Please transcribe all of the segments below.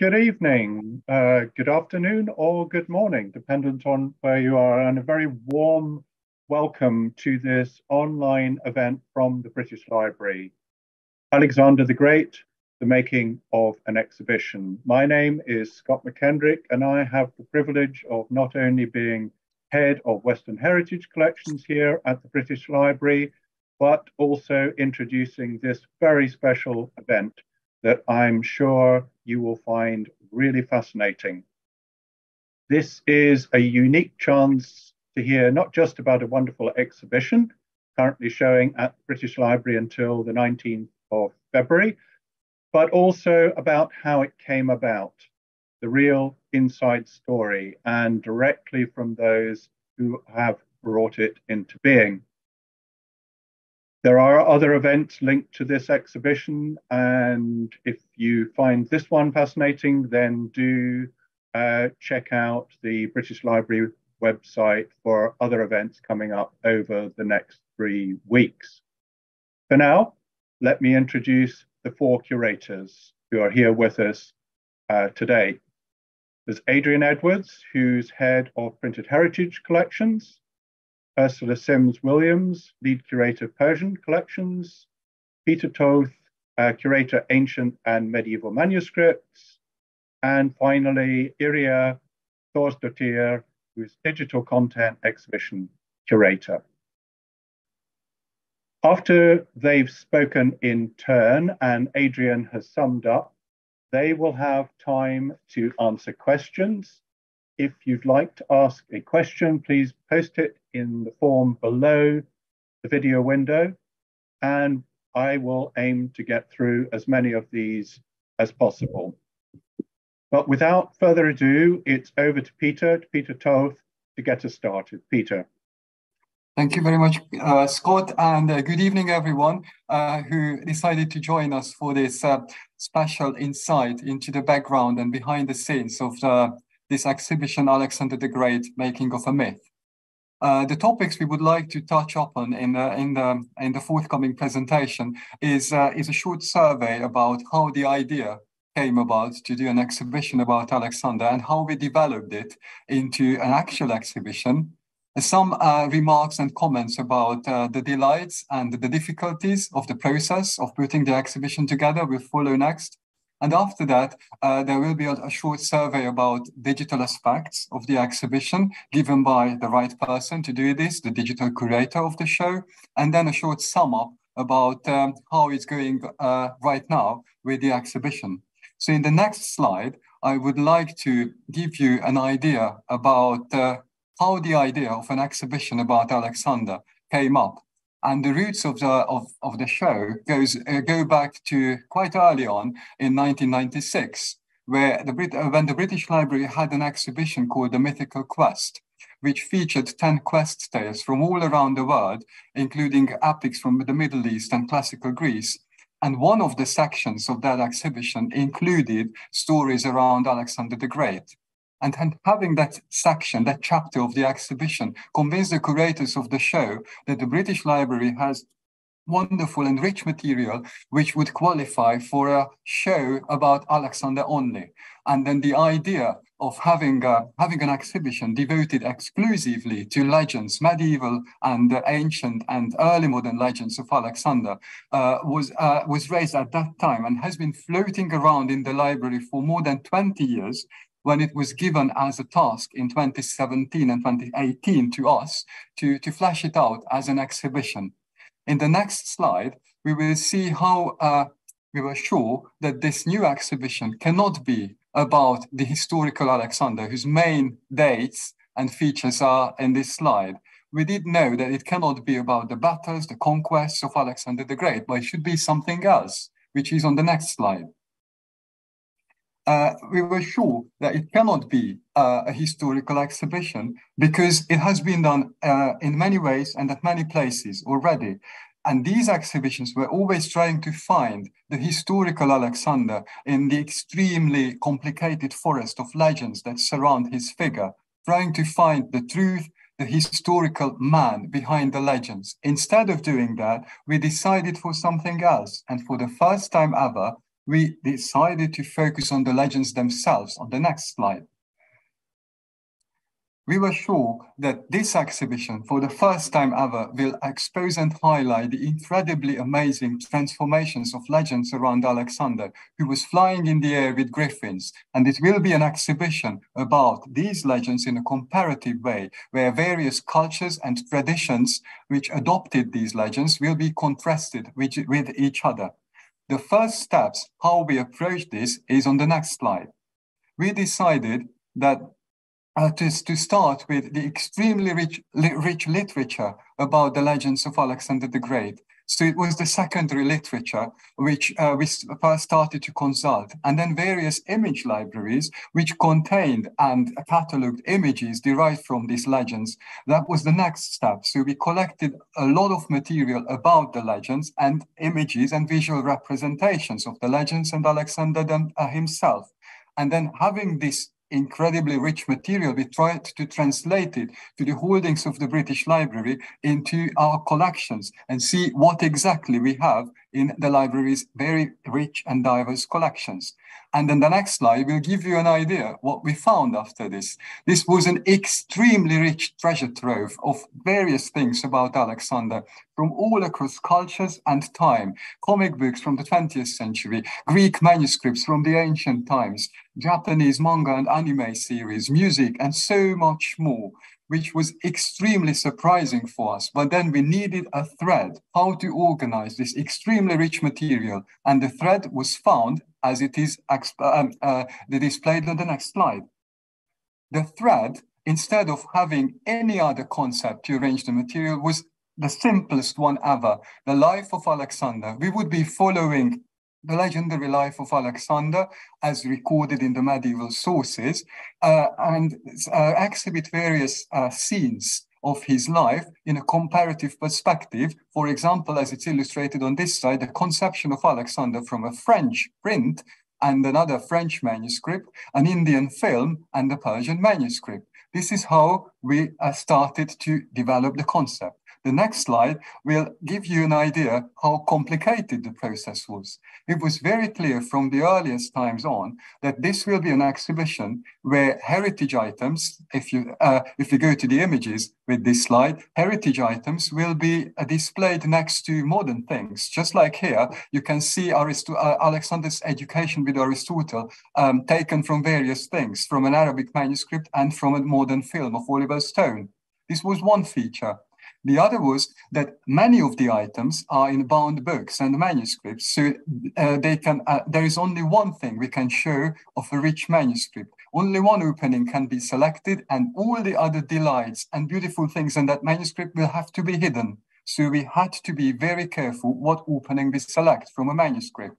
Good evening, uh, good afternoon, or good morning, dependent on where you are, and a very warm welcome to this online event from the British Library. Alexander the Great, the making of an exhibition. My name is Scott McKendrick, and I have the privilege of not only being head of Western Heritage Collections here at the British Library, but also introducing this very special event that I'm sure you will find really fascinating. This is a unique chance to hear not just about a wonderful exhibition currently showing at the British Library until the 19th of February, but also about how it came about, the real inside story, and directly from those who have brought it into being. There are other events linked to this exhibition, and if you find this one fascinating, then do uh, check out the British Library website for other events coming up over the next three weeks. For now, let me introduce the four curators who are here with us uh, today. There's Adrian Edwards, who's head of Printed Heritage Collections. Ursula Sims Williams, lead curator of Persian collections, Peter Toth, uh, curator ancient and medieval manuscripts, and finally Yrja Thorsdottir, who's digital content exhibition curator. After they've spoken in turn and Adrian has summed up, they will have time to answer questions if you'd like to ask a question, please post it in the form below the video window, and I will aim to get through as many of these as possible. But without further ado, it's over to Peter, to Peter Toth, to get us started. Peter. Thank you very much, uh, Scott, and uh, good evening, everyone uh, who decided to join us for this uh, special insight into the background and behind the scenes of the this exhibition, Alexander the Great, Making of a Myth. Uh, the topics we would like to touch upon in the, in the, in the forthcoming presentation is, uh, is a short survey about how the idea came about to do an exhibition about Alexander and how we developed it into an actual exhibition. Some uh, remarks and comments about uh, the delights and the difficulties of the process of putting the exhibition together will follow next. And after that, uh, there will be a, a, short survey about digital aspects of the exhibition given by the right person to do this, the digital curator of the show, and then a short sum up about um, how it's going uh, right now with the exhibition. So in the next slide, I would like to give you an idea about uh, how the idea of an exhibition about Alexander came up and the roots of the of, of the show goes uh, go back to quite early on in 1996, where the Brit- uh, when the British Library had an exhibition called the Mythical Quest, which featured 10 quest tales from all around the world, including epics from the Middle East and classical Greece. And one of the sections of that exhibition included stories around Alexander the Great and, and having that section, that chapter of the exhibition, convince the curators of the show that the British Library has wonderful and rich material which would qualify for a show about Alexander only. And then the idea of having, uh, having an exhibition devoted exclusively to legends, medieval and ancient and early modern legends of Alexander, uh, was, uh, was raised at that time and has been floating around in the library for more than 20 years when it was given as a task in 2017 and 2018 to us to, to flesh it out as an exhibition. In the next slide, we will see how uh, we were sure that this new exhibition cannot be about the historical Alexander, whose main dates and features are in this slide. We did know that it cannot be about the battles, the conquests of Alexander the Great, but it should be something else, which is on the next slide uh, we were sure that it cannot be uh, a historical exhibition because it has been done uh, in many ways and at many places already. And these exhibitions were always trying to find the historical Alexander in the extremely complicated forest of legends that surround his figure, trying to find the truth, the historical man behind the legends. Instead of doing that, we decided for something else. And for the first time ever, we decided to focus on the legends themselves on the next slide we were sure that this exhibition, for the first time ever, will expose and highlight the incredibly amazing transformations of legends around Alexander, who was flying in the air with griffins. And it will be an exhibition about these legends in a comparative way, where various cultures and traditions which adopted these legends will be contrasted with, with each other. The first steps, how we approach this, is on the next slide. We decided that uh, to, to start with the extremely rich, li rich literature about the legends of Alexander the Great. So it was the secondary literature which uh, we first started to consult, and then various image libraries which contained and cataloged images derived from these legends. That was the next step. So we collected a lot of material about the legends and images and visual representations of the legends and Alexander uh, himself. And then having this incredibly rich material, we tried to translate it to the holdings of the British Library into our collections and see what exactly we have in the library's very rich and diverse collections. And then the next slide will give you an idea what we found after this. This was an extremely rich treasure trove of various things about Alexander from all across cultures and time. Comic books from the 20th century, Greek manuscripts from the ancient times, Japanese manga and anime series, music, and so much more which was extremely surprising for us. But then we needed a thread, how to organize this extremely rich material. And the thread was found as it is um, uh, displayed on the next slide. The thread, instead of having any other concept to arrange the material, was the simplest one ever, the life of Alexander. We would be following the legendary life of Alexander, as recorded in the medieval sources, uh, and uh, exhibit various uh, scenes of his life in a comparative perspective. For example, as it's illustrated on this side, the conception of Alexander from a French print and another French manuscript, an Indian film, and a Persian manuscript. This is how we uh, started to develop the concept. The next slide will give you an idea how complicated the process was. It was very clear from the earliest times on that this will be an exhibition where heritage items, if you, uh, if you go to the images with this slide, heritage items will be uh, displayed next to modern things. Just like here, you can see uh, Alexander's education with Aristotle um, taken from various things, from an Arabic manuscript and from a modern film of Oliver Stone. This was one feature. The other was that many of the items are in bound books and manuscripts, so uh, they can. Uh, there is only one thing we can show of a rich manuscript. Only one opening can be selected, and all the other delights and beautiful things in that manuscript will have to be hidden. So we had to be very careful what opening we select from a manuscript.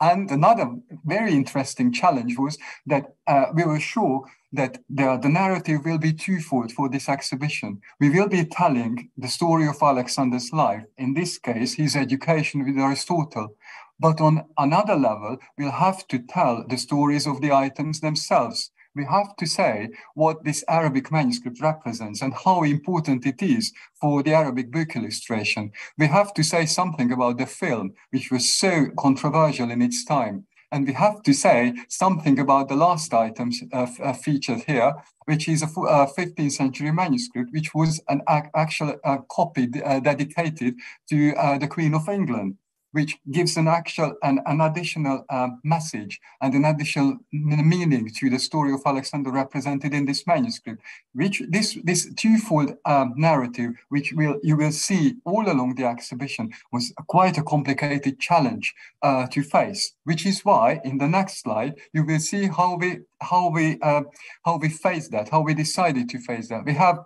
And another very interesting challenge was that uh, we were sure that the, the narrative will be twofold for this exhibition. We will be telling the story of Alexander's life, in this case, his education with Aristotle. But on another level, we'll have to tell the stories of the items themselves we have to say what this Arabic manuscript represents and how important it is for the Arabic book illustration. We have to say something about the film, which was so controversial in its time. And we have to say something about the last items uh, uh, featured here, which is a 15th uh, century manuscript, which was an actual uh, copy dedicated to the Queen of England which gives an actual and an additional uh, message and an additional meaning to the story of Alexander represented in this manuscript. Which this this twofold um, narrative, which will you will see all along the exhibition, was quite a complicated challenge uh, to face. Which is why in the next slide you will see how we how we uh, how we face that, how we decided to face that. We have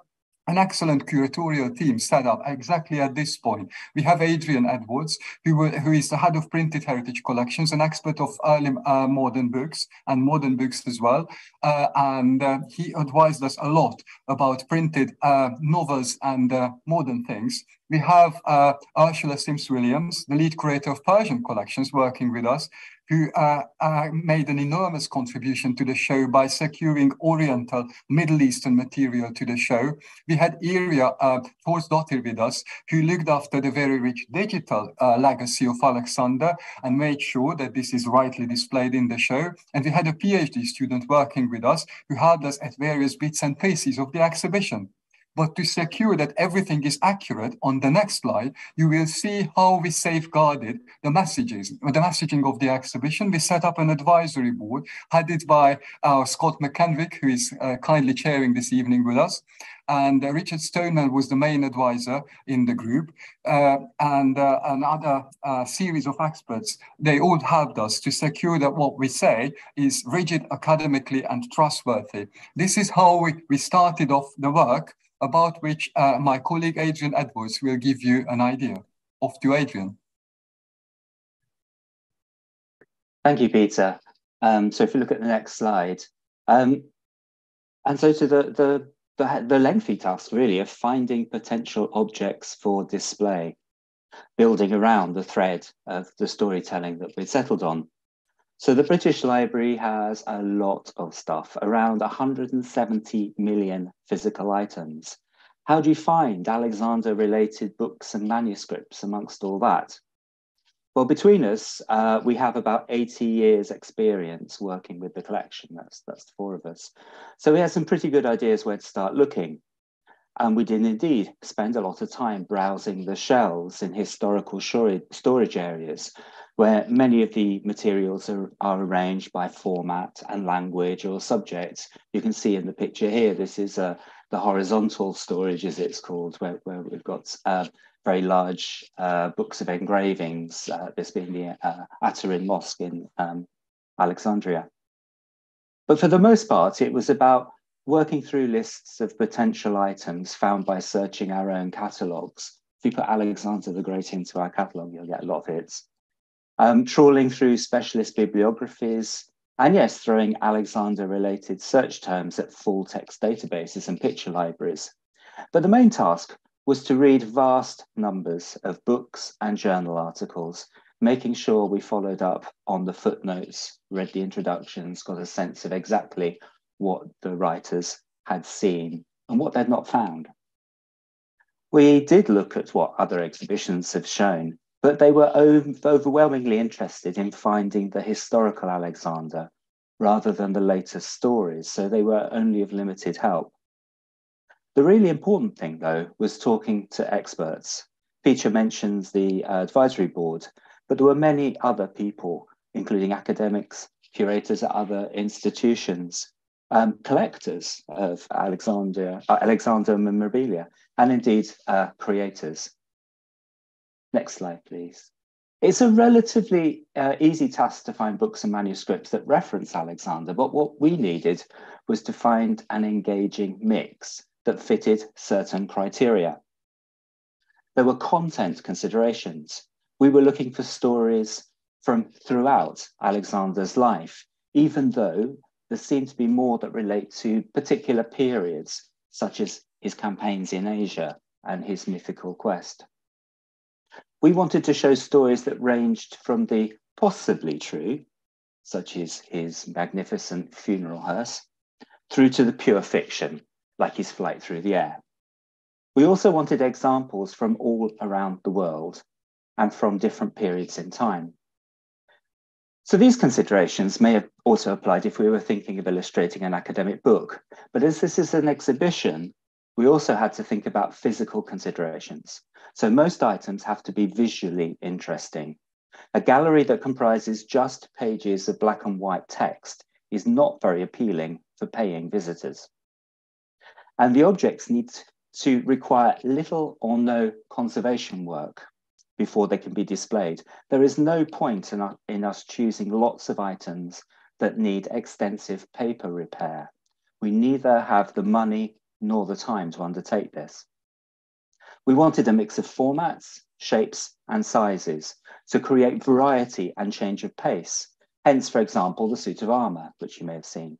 an excellent curatorial team set up exactly at this point. We have Adrian Edwards, who, who is the head of printed heritage collections, an expert of early uh, modern books and modern books as well. Uh, and uh, he advised us a lot about printed uh, novels and uh, modern things. We have uh, Ursula Sims Williams, the lead curator of Persian collections, working with us. Who uh, uh, made an enormous contribution to the show by securing Oriental, Middle Eastern material to the show. We had Yrja uh, Thorsdottir with us, who looked after the very rich digital uh, legacy of Alexander and made sure that this is rightly displayed in the show. And we had a PhD student working with us who helped us at various bits and pieces of the exhibition. But to secure that everything is accurate, on the next slide, you will see how we safeguarded the messages, the messaging of the exhibition. We set up an advisory board headed by our Scott McKendrick, who is uh, kindly chairing this evening with us. And uh, Richard Stoneman was the main advisor in the group. Uh, and uh, another uh, series of experts, they all helped us to secure that what we say is rigid academically and trustworthy. This is how we, we started off the work about which uh, my colleague Adrian Edwards will give you an idea. Off to Adrian. Thank you, Peter. Um, so if you look at the next slide, um, and so to the, the, the, the lengthy task really of finding potential objects for display, building around the thread of the storytelling that we've settled on. So the British Library has a lot of stuff, around 170 million physical items. How do you find Alexander related books and manuscripts amongst all that? Well, between us, uh, we have about 80 years experience working with the collection. That's, that's the four of us. So we had some pretty good ideas where to start looking. And we did indeed spend a lot of time browsing the shelves in historical storage areas where many of the materials are, are arranged by format and language or subject. You can see in the picture here, this is uh, the horizontal storage, as it's called, where, where we've got uh, very large uh, books of engravings, uh, this being the uh, Attarine Mosque in um, Alexandria. But for the most part, it was about working through lists of potential items found by searching our own catalogues. If you put Alexander the Great into our catalogue, you'll get a lot of hits um, trawling through specialist bibliographies, and yes, throwing Alexander related search terms at full text databases and picture libraries. But the main task was to read vast numbers of books and journal articles, making sure we followed up on the footnotes, read the introductions, got a sense of exactly what the writers had seen and what they'd not found. We did look at what other exhibitions have shown, but they were overwhelmingly interested in finding the historical Alexander rather than the later stories, so they were only of limited help. The really important thing, though, was talking to experts. Peter mentions the uh, advisory board, but there were many other people, including academics, curators at other institutions, um, collectors of Alexander, uh, Alexander memorabilia, and indeed uh, creators. Next slide, please. It's a relatively uh, easy task to find books and manuscripts that reference Alexander, but what we needed was to find an engaging mix that fitted certain criteria. There were content considerations. We were looking for stories from throughout Alexander's life, even though there seemed to be more that relate to particular periods, such as his campaigns in Asia and his mythical quest. We wanted to show stories that ranged from the possibly true, such as his magnificent funeral hearse, through to the pure fiction, like his flight through the air. We also wanted examples from all around the world and from different periods in time. So these considerations may have also applied if we were thinking of illustrating an academic book, but as this is an exhibition, we also had to think about physical considerations. So most items have to be visually interesting. A gallery that comprises just pages of black and white text is not very appealing for paying visitors. And the objects need to require little or no conservation work before they can be displayed. There is no point in, in us choosing lots of items that need extensive paper repair. We neither have the money nor the time to undertake this. We wanted a mix of formats, shapes, and sizes to create variety and change of pace. Hence, for example, the suit of armor, which you may have seen.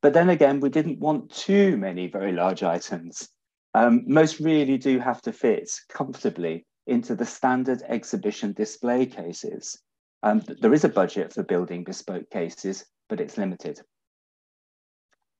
But then again, we didn't want too many very large items. Um, most really do have to fit comfortably into the standard exhibition display cases. Um, there is a budget for building bespoke cases, but it's limited.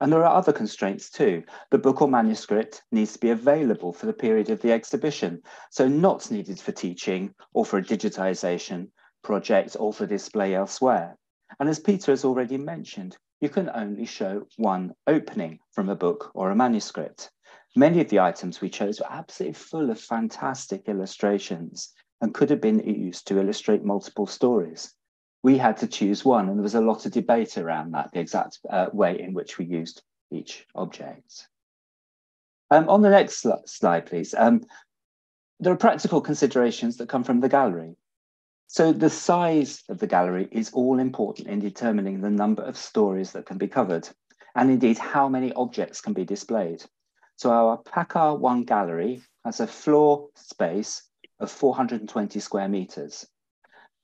And there are other constraints too. The book or manuscript needs to be available for the period of the exhibition, so not needed for teaching or for a digitization project or for display elsewhere. And as Peter has already mentioned, you can only show one opening from a book or a manuscript. Many of the items we chose were absolutely full of fantastic illustrations and could have been used to illustrate multiple stories we had to choose one, and there was a lot of debate around that, the exact uh, way in which we used each object. Um, on the next sl slide, please. Um, there are practical considerations that come from the gallery. So the size of the gallery is all important in determining the number of stories that can be covered, and indeed how many objects can be displayed. So our PACCAR 1 gallery has a floor space of 420 square meters.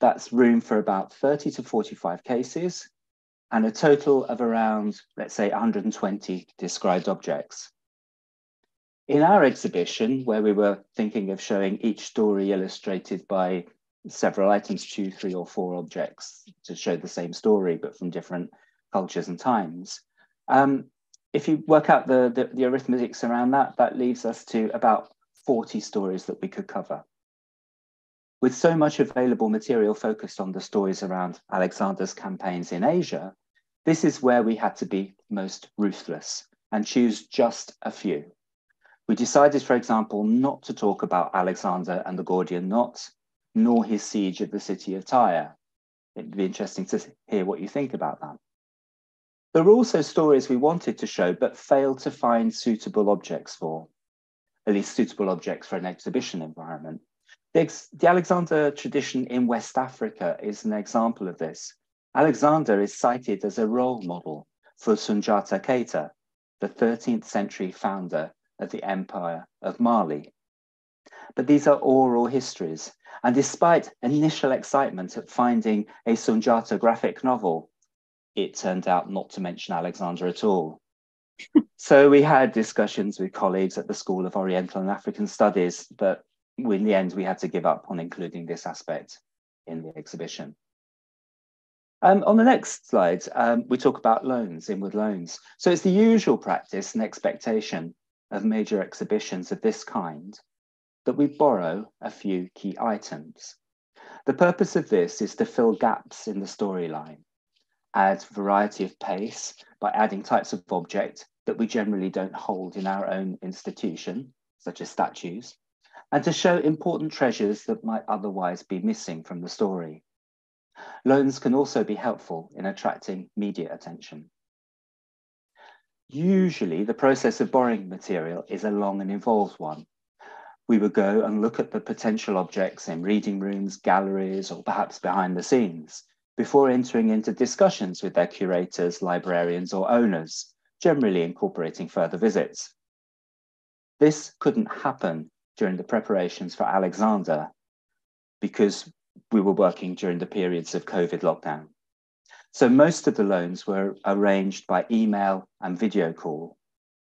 That's room for about 30 to 45 cases and a total of around, let's say, 120 described objects. In our exhibition, where we were thinking of showing each story illustrated by several items, two, three, or four objects to show the same story, but from different cultures and times. Um, if you work out the, the, the arithmetics around that, that leaves us to about 40 stories that we could cover. With so much available material focused on the stories around Alexander's campaigns in Asia, this is where we had to be most ruthless and choose just a few. We decided, for example, not to talk about Alexander and the Gordian knot, nor his siege of the city of Tyre. It'd be interesting to hear what you think about that. There were also stories we wanted to show, but failed to find suitable objects for, at least suitable objects for an exhibition environment. The, the Alexander tradition in West Africa is an example of this. Alexander is cited as a role model for Sundiata Keita, the 13th century founder of the Empire of Mali. But these are oral histories, and despite initial excitement at finding a Sundiata graphic novel, it turned out not to mention Alexander at all. so we had discussions with colleagues at the School of Oriental and African Studies, but in the end, we had to give up on including this aspect in the exhibition. Um, on the next slide, um, we talk about loans, inward loans. So it's the usual practice and expectation of major exhibitions of this kind that we borrow a few key items. The purpose of this is to fill gaps in the storyline, add variety of pace by adding types of object that we generally don't hold in our own institution, such as statues, and to show important treasures that might otherwise be missing from the story. Loans can also be helpful in attracting media attention. Usually, the process of borrowing material is a long and involved one. We would go and look at the potential objects in reading rooms, galleries, or perhaps behind the scenes before entering into discussions with their curators, librarians, or owners, generally incorporating further visits. This couldn't happen during the preparations for Alexander because we were working during the periods of COVID lockdown. So most of the loans were arranged by email and video call.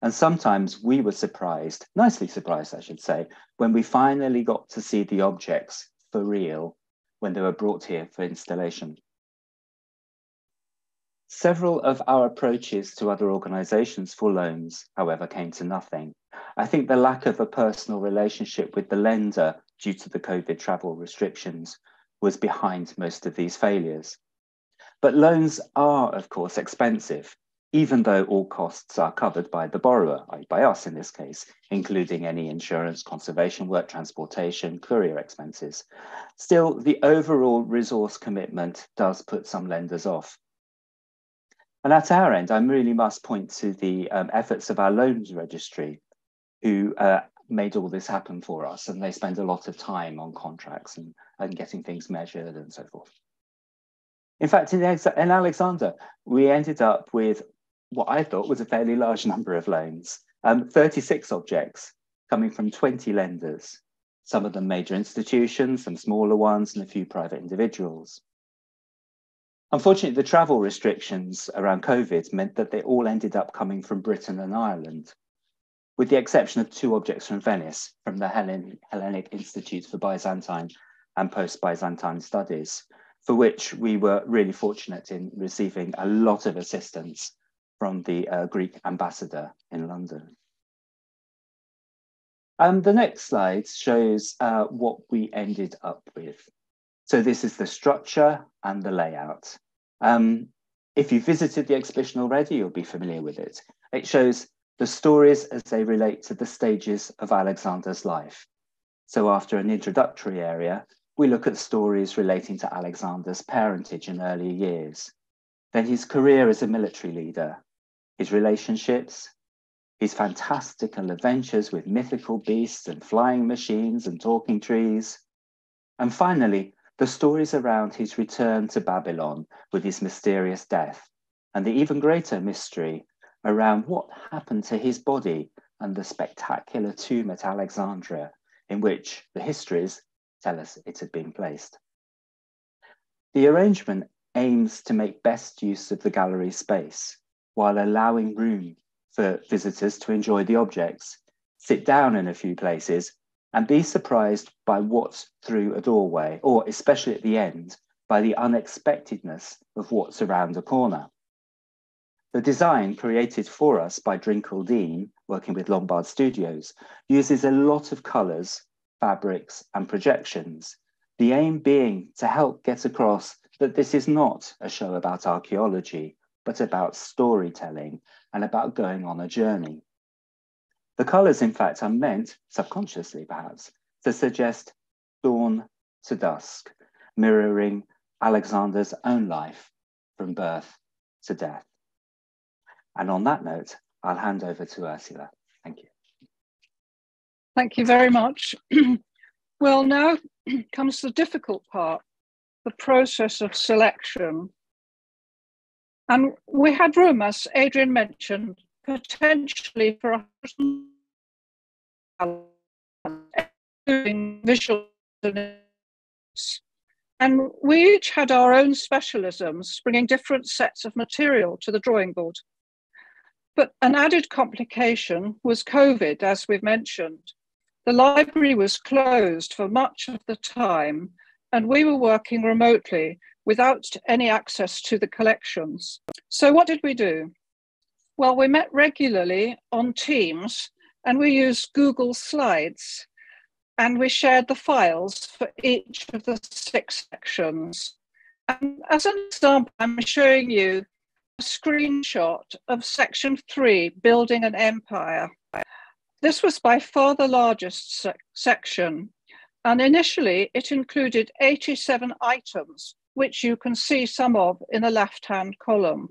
And sometimes we were surprised, nicely surprised, I should say, when we finally got to see the objects for real when they were brought here for installation. Several of our approaches to other organizations for loans, however, came to nothing. I think the lack of a personal relationship with the lender due to the COVID travel restrictions was behind most of these failures. But loans are, of course, expensive, even though all costs are covered by the borrower, by us in this case, including any insurance, conservation work, transportation, courier expenses. Still, the overall resource commitment does put some lenders off. And at our end, I really must point to the um, efforts of our loans registry, who uh, made all this happen for us. And they spend a lot of time on contracts and, and getting things measured and so forth. In fact, in, in Alexander, we ended up with what I thought was a fairly large number of loans, um, 36 objects coming from 20 lenders, some of them major institutions, some smaller ones, and a few private individuals. Unfortunately, the travel restrictions around COVID meant that they all ended up coming from Britain and Ireland, with the exception of two objects from Venice, from the Hellen Hellenic Institute for Byzantine and Post Byzantine Studies. for which we were really fortunate in receiving a lot of assistance from the uh, Greek ambassador in London. Um, the next slide shows uh, what we ended up with. So this is the structure and the layout. Um, if you visited the exhibition already, you'll be familiar with it. It shows the stories as they relate to the stages of Alexander's life. So after an introductory area, we look at stories relating to Alexander's parentage in early years, then his career as a military leader, his relationships, his fantastical adventures with mythical beasts and flying machines and talking trees, and finally, the stories around his return to Babylon with his mysterious death, and the even greater mystery around what happened to his body and the spectacular tomb at Alexandria, in which the histories tell us it had been placed. The arrangement aims to make best use of the gallery space while allowing room for visitors to enjoy the objects, sit down in a few places, and be surprised by what's through a doorway, or especially at the end, by the unexpectedness of what's around a corner. The design created for us by Drinkall Dean, working with Lombard Studios, uses a lot of colours, fabrics, and projections. The aim being to help get across that this is not a show about archaeology, but about storytelling and about going on a journey. The colours, in fact, are meant, subconsciously perhaps, to suggest dawn to dusk, mirroring Alexander's own life from birth to death. And on that note, I'll hand over to Ursula. Thank you. Thank you very much. well, now comes the difficult part, the process of selection. And we had room, as Adrian mentioned, potentially for a visual and we each had our own specialisms, bringing different sets of material to the drawing board. But an added complication was COVID, as we've mentioned. The library was closed for much of the time, and we were working remotely without any access to the collections. So, what did we do? Well, we met regularly on Teams and we used Google Slides and we shared the files for each of the six sections. And as an example, I'm showing you a screenshot of section three, Building an Empire. This was by far the largest se section, and initially it included 87 items, which you can see some of in the left-hand column.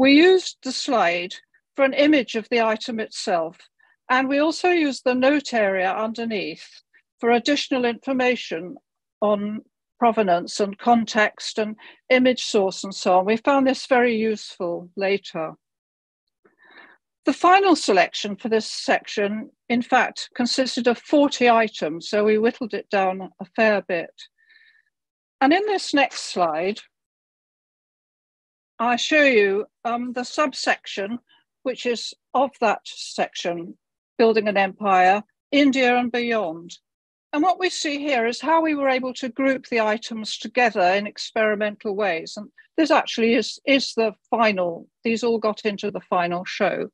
We used the slide for an image of the item itself, and we also used the note area underneath for additional information on provenance and context and image source and so on. We found this very useful later. The final selection for this section, in fact, consisted of 40 items, so we whittled it down a fair bit. And in this next slide, I show you um, the subsection, which is of that section, Building an Empire, India and Beyond. And what we see here is how we were able to group the items together in experimental ways. And this actually is, is the final, these all got into the final show.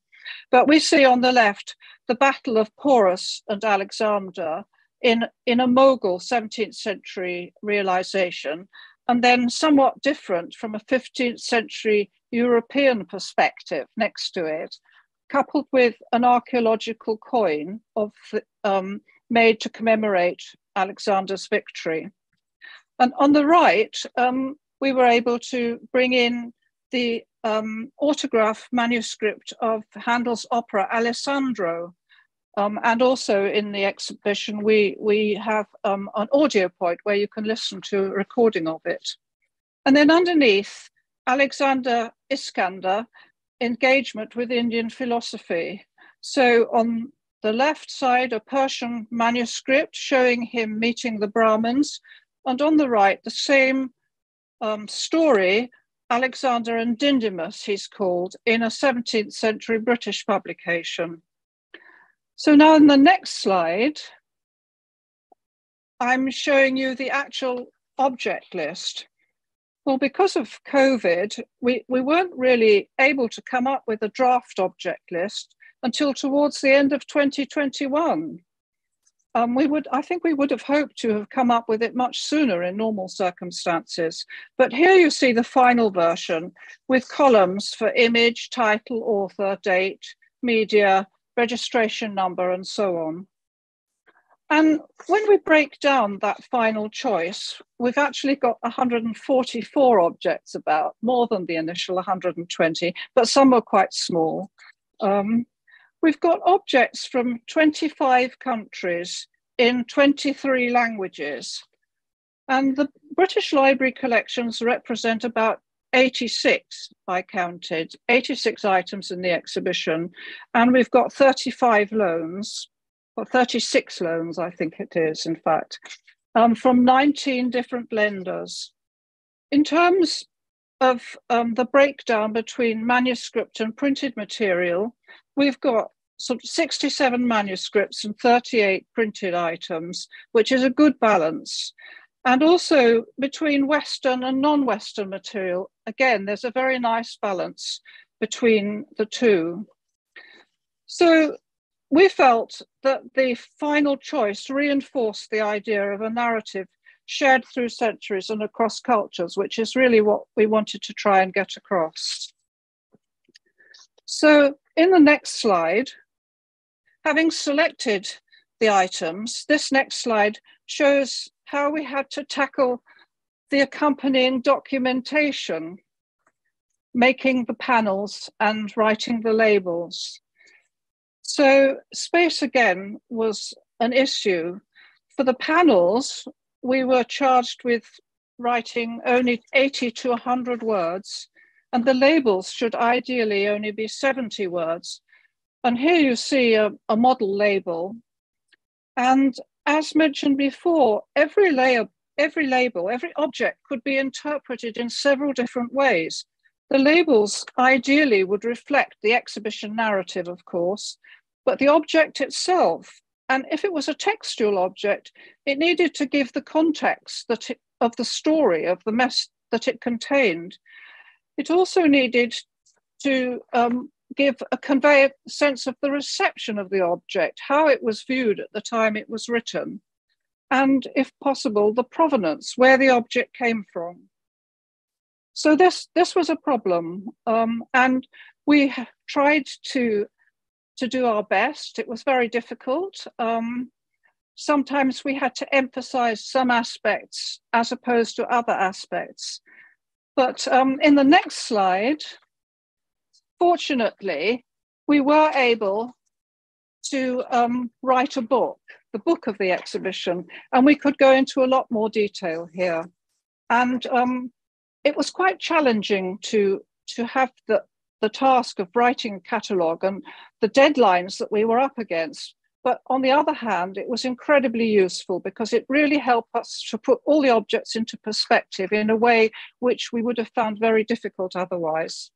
But we see on the left the Battle of Porus and Alexander in, in a Mughal 17th century realization, and then somewhat different from a 15th century European perspective next to it, coupled with an archaeological coin of um, made to commemorate Alexander's victory. And on the right, um, we were able to bring in the um, autograph manuscript of Handel's opera Alessandro. Um, and also in the exhibition, we, we have um, an audio point where you can listen to a recording of it. And then underneath, Alexander Iskander, engagement with Indian philosophy. So on the left side, a Persian manuscript showing him meeting the Brahmins, and on the right, the same um, story, Alexander and Dindymus, he's called, in a 17th century British publication. So now in the next slide, I'm showing you the actual object list? Well, because of COVID, we, we weren't really able to come up with a draft object list until towards the end of 2021. Um, we would, I think we would have hoped to have come up with it much sooner in normal circumstances. But here you see the final version with columns for image, title, author, date, media, registration number, and so on. And when we break down that final choice, we've actually got 144 objects about, more than the initial 120, but some are quite small. Um, We've got objects from 25 countries in 23 languages. And the British Library collections represent about 86, I counted, 86 items in the exhibition. And we've got 35 loans, or 36 loans, I think it is, in fact, um, from 19 different lenders. In terms of um, the breakdown between manuscript and printed material, we've got sort of 67 manuscripts and 38 printed items, which is a good balance. And also between Western and non Western material, again, there's a very nice balance between the two. So we felt that the final choice reinforced the idea of a narrative shared through centuries and across cultures, which is really what we wanted to try and get across. So in the next slide, Having selected the items, this next slide shows how we had to tackle the accompanying documentation, making the panels and writing the labels. So space again was an issue. For the panels, we were charged with writing only 80 to 100 words, and the labels should ideally only be 70 words. And here you see a, a model label. And as mentioned before, every layer, every label, every object could be interpreted in several different ways. The labels ideally would reflect the exhibition narrative, of course, but the object itself, and if it was a textual object, it needed to give the context that it, of the story, of the mess that it contained. It also needed to um, give a convey a sense of the reception of the object, how it was viewed at the time it was written, and if possible, the provenance, where the object came from. So this this was a problem, um, and we tried to to do our best. It was very difficult. Um, sometimes we had to emphasize some aspects as opposed to other aspects. But um, in the next slide, fortunately, we were able to um, write a book, the book of the exhibition, and we could go into a lot more detail here. And um, it was quite challenging to, to have the, the task of writing a catalogue and the deadlines that we were up against. But on the other hand, it was incredibly useful because it really helped us to put all the objects into perspective in a way which we would have found very difficult otherwise.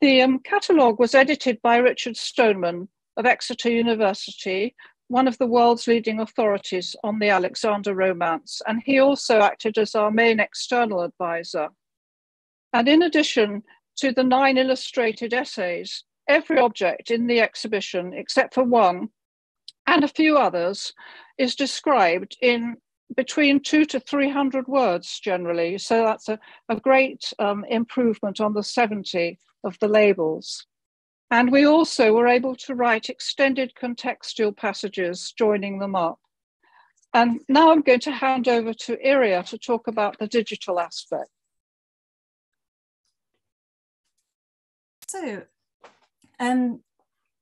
The um, catalogue was edited by Richard Stoneman of Exeter University, one of the world's leading authorities on the Alexander Romance, and he also acted as our main external advisor. And in addition to the nine illustrated essays, every object in the exhibition, except for one and a few others, is described in between two to 300 words generally. So that's a, a great um, improvement on the 70 of the labels. And we also were able to write extended contextual passages joining them up. And now I'm going to hand over to Yrja to talk about the digital aspect. So, um,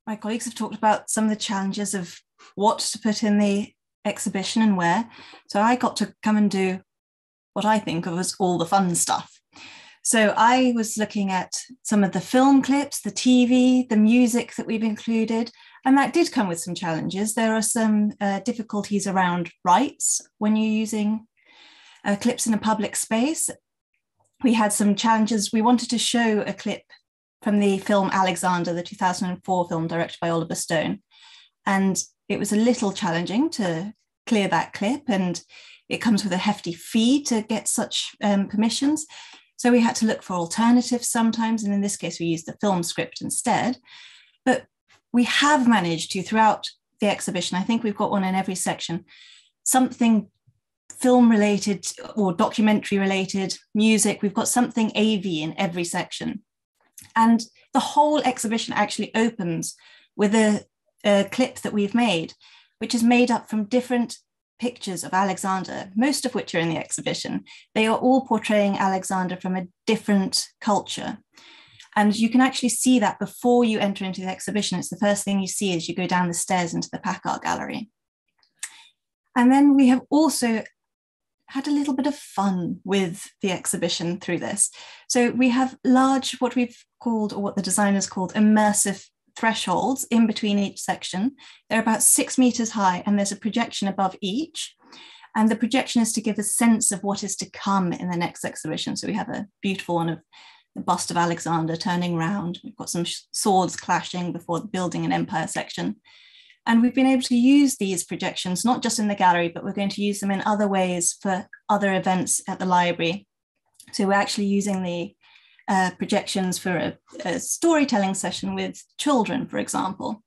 my colleagues have talked about some of the challenges of what to put in the exhibition and where. So I got to come and do what I think of as all the fun stuff. So I was looking at some of the film clips, the TV, the music that we've included, and that did come with some challenges. There are some uh, difficulties around rights when you're using uh, clips in a public space. We had some challenges. We wanted to show a clip from the film Alexander, the 2004 film directed by Oliver Stone. And it was a little challenging to clear that clip and it comes with a hefty fee to get such um, permissions. So we had to look for alternatives sometimes. And in this case, we used the film script instead. But we have managed to, throughout the exhibition, I think we've got one in every section, something film related or documentary related, music, we've got something AV in every section. And the whole exhibition actually opens with a, a clip that we've made, which is made up from different pictures of Alexander, most of which are in the exhibition. They are all portraying Alexander from a different culture. And you can actually see that before you enter into the exhibition. It's the first thing you see as you go down the stairs into the PACCAR Gallery. And then we have also had a little bit of fun with the exhibition through this. So we have large, what we've called, or what the designers called, immersive thresholds in between each section. They're about six meters high, and there's a projection above each. And the projection is to give a sense of what is to come in the next exhibition. So we have a beautiful one of the bust of Alexander turning round. We've got some swords clashing before the building an empire section. And we've been able to use these projections, not just in the gallery, but we're going to use them in other ways for other events at the library. So we're actually using the uh, projections for a, a storytelling session with children, for example.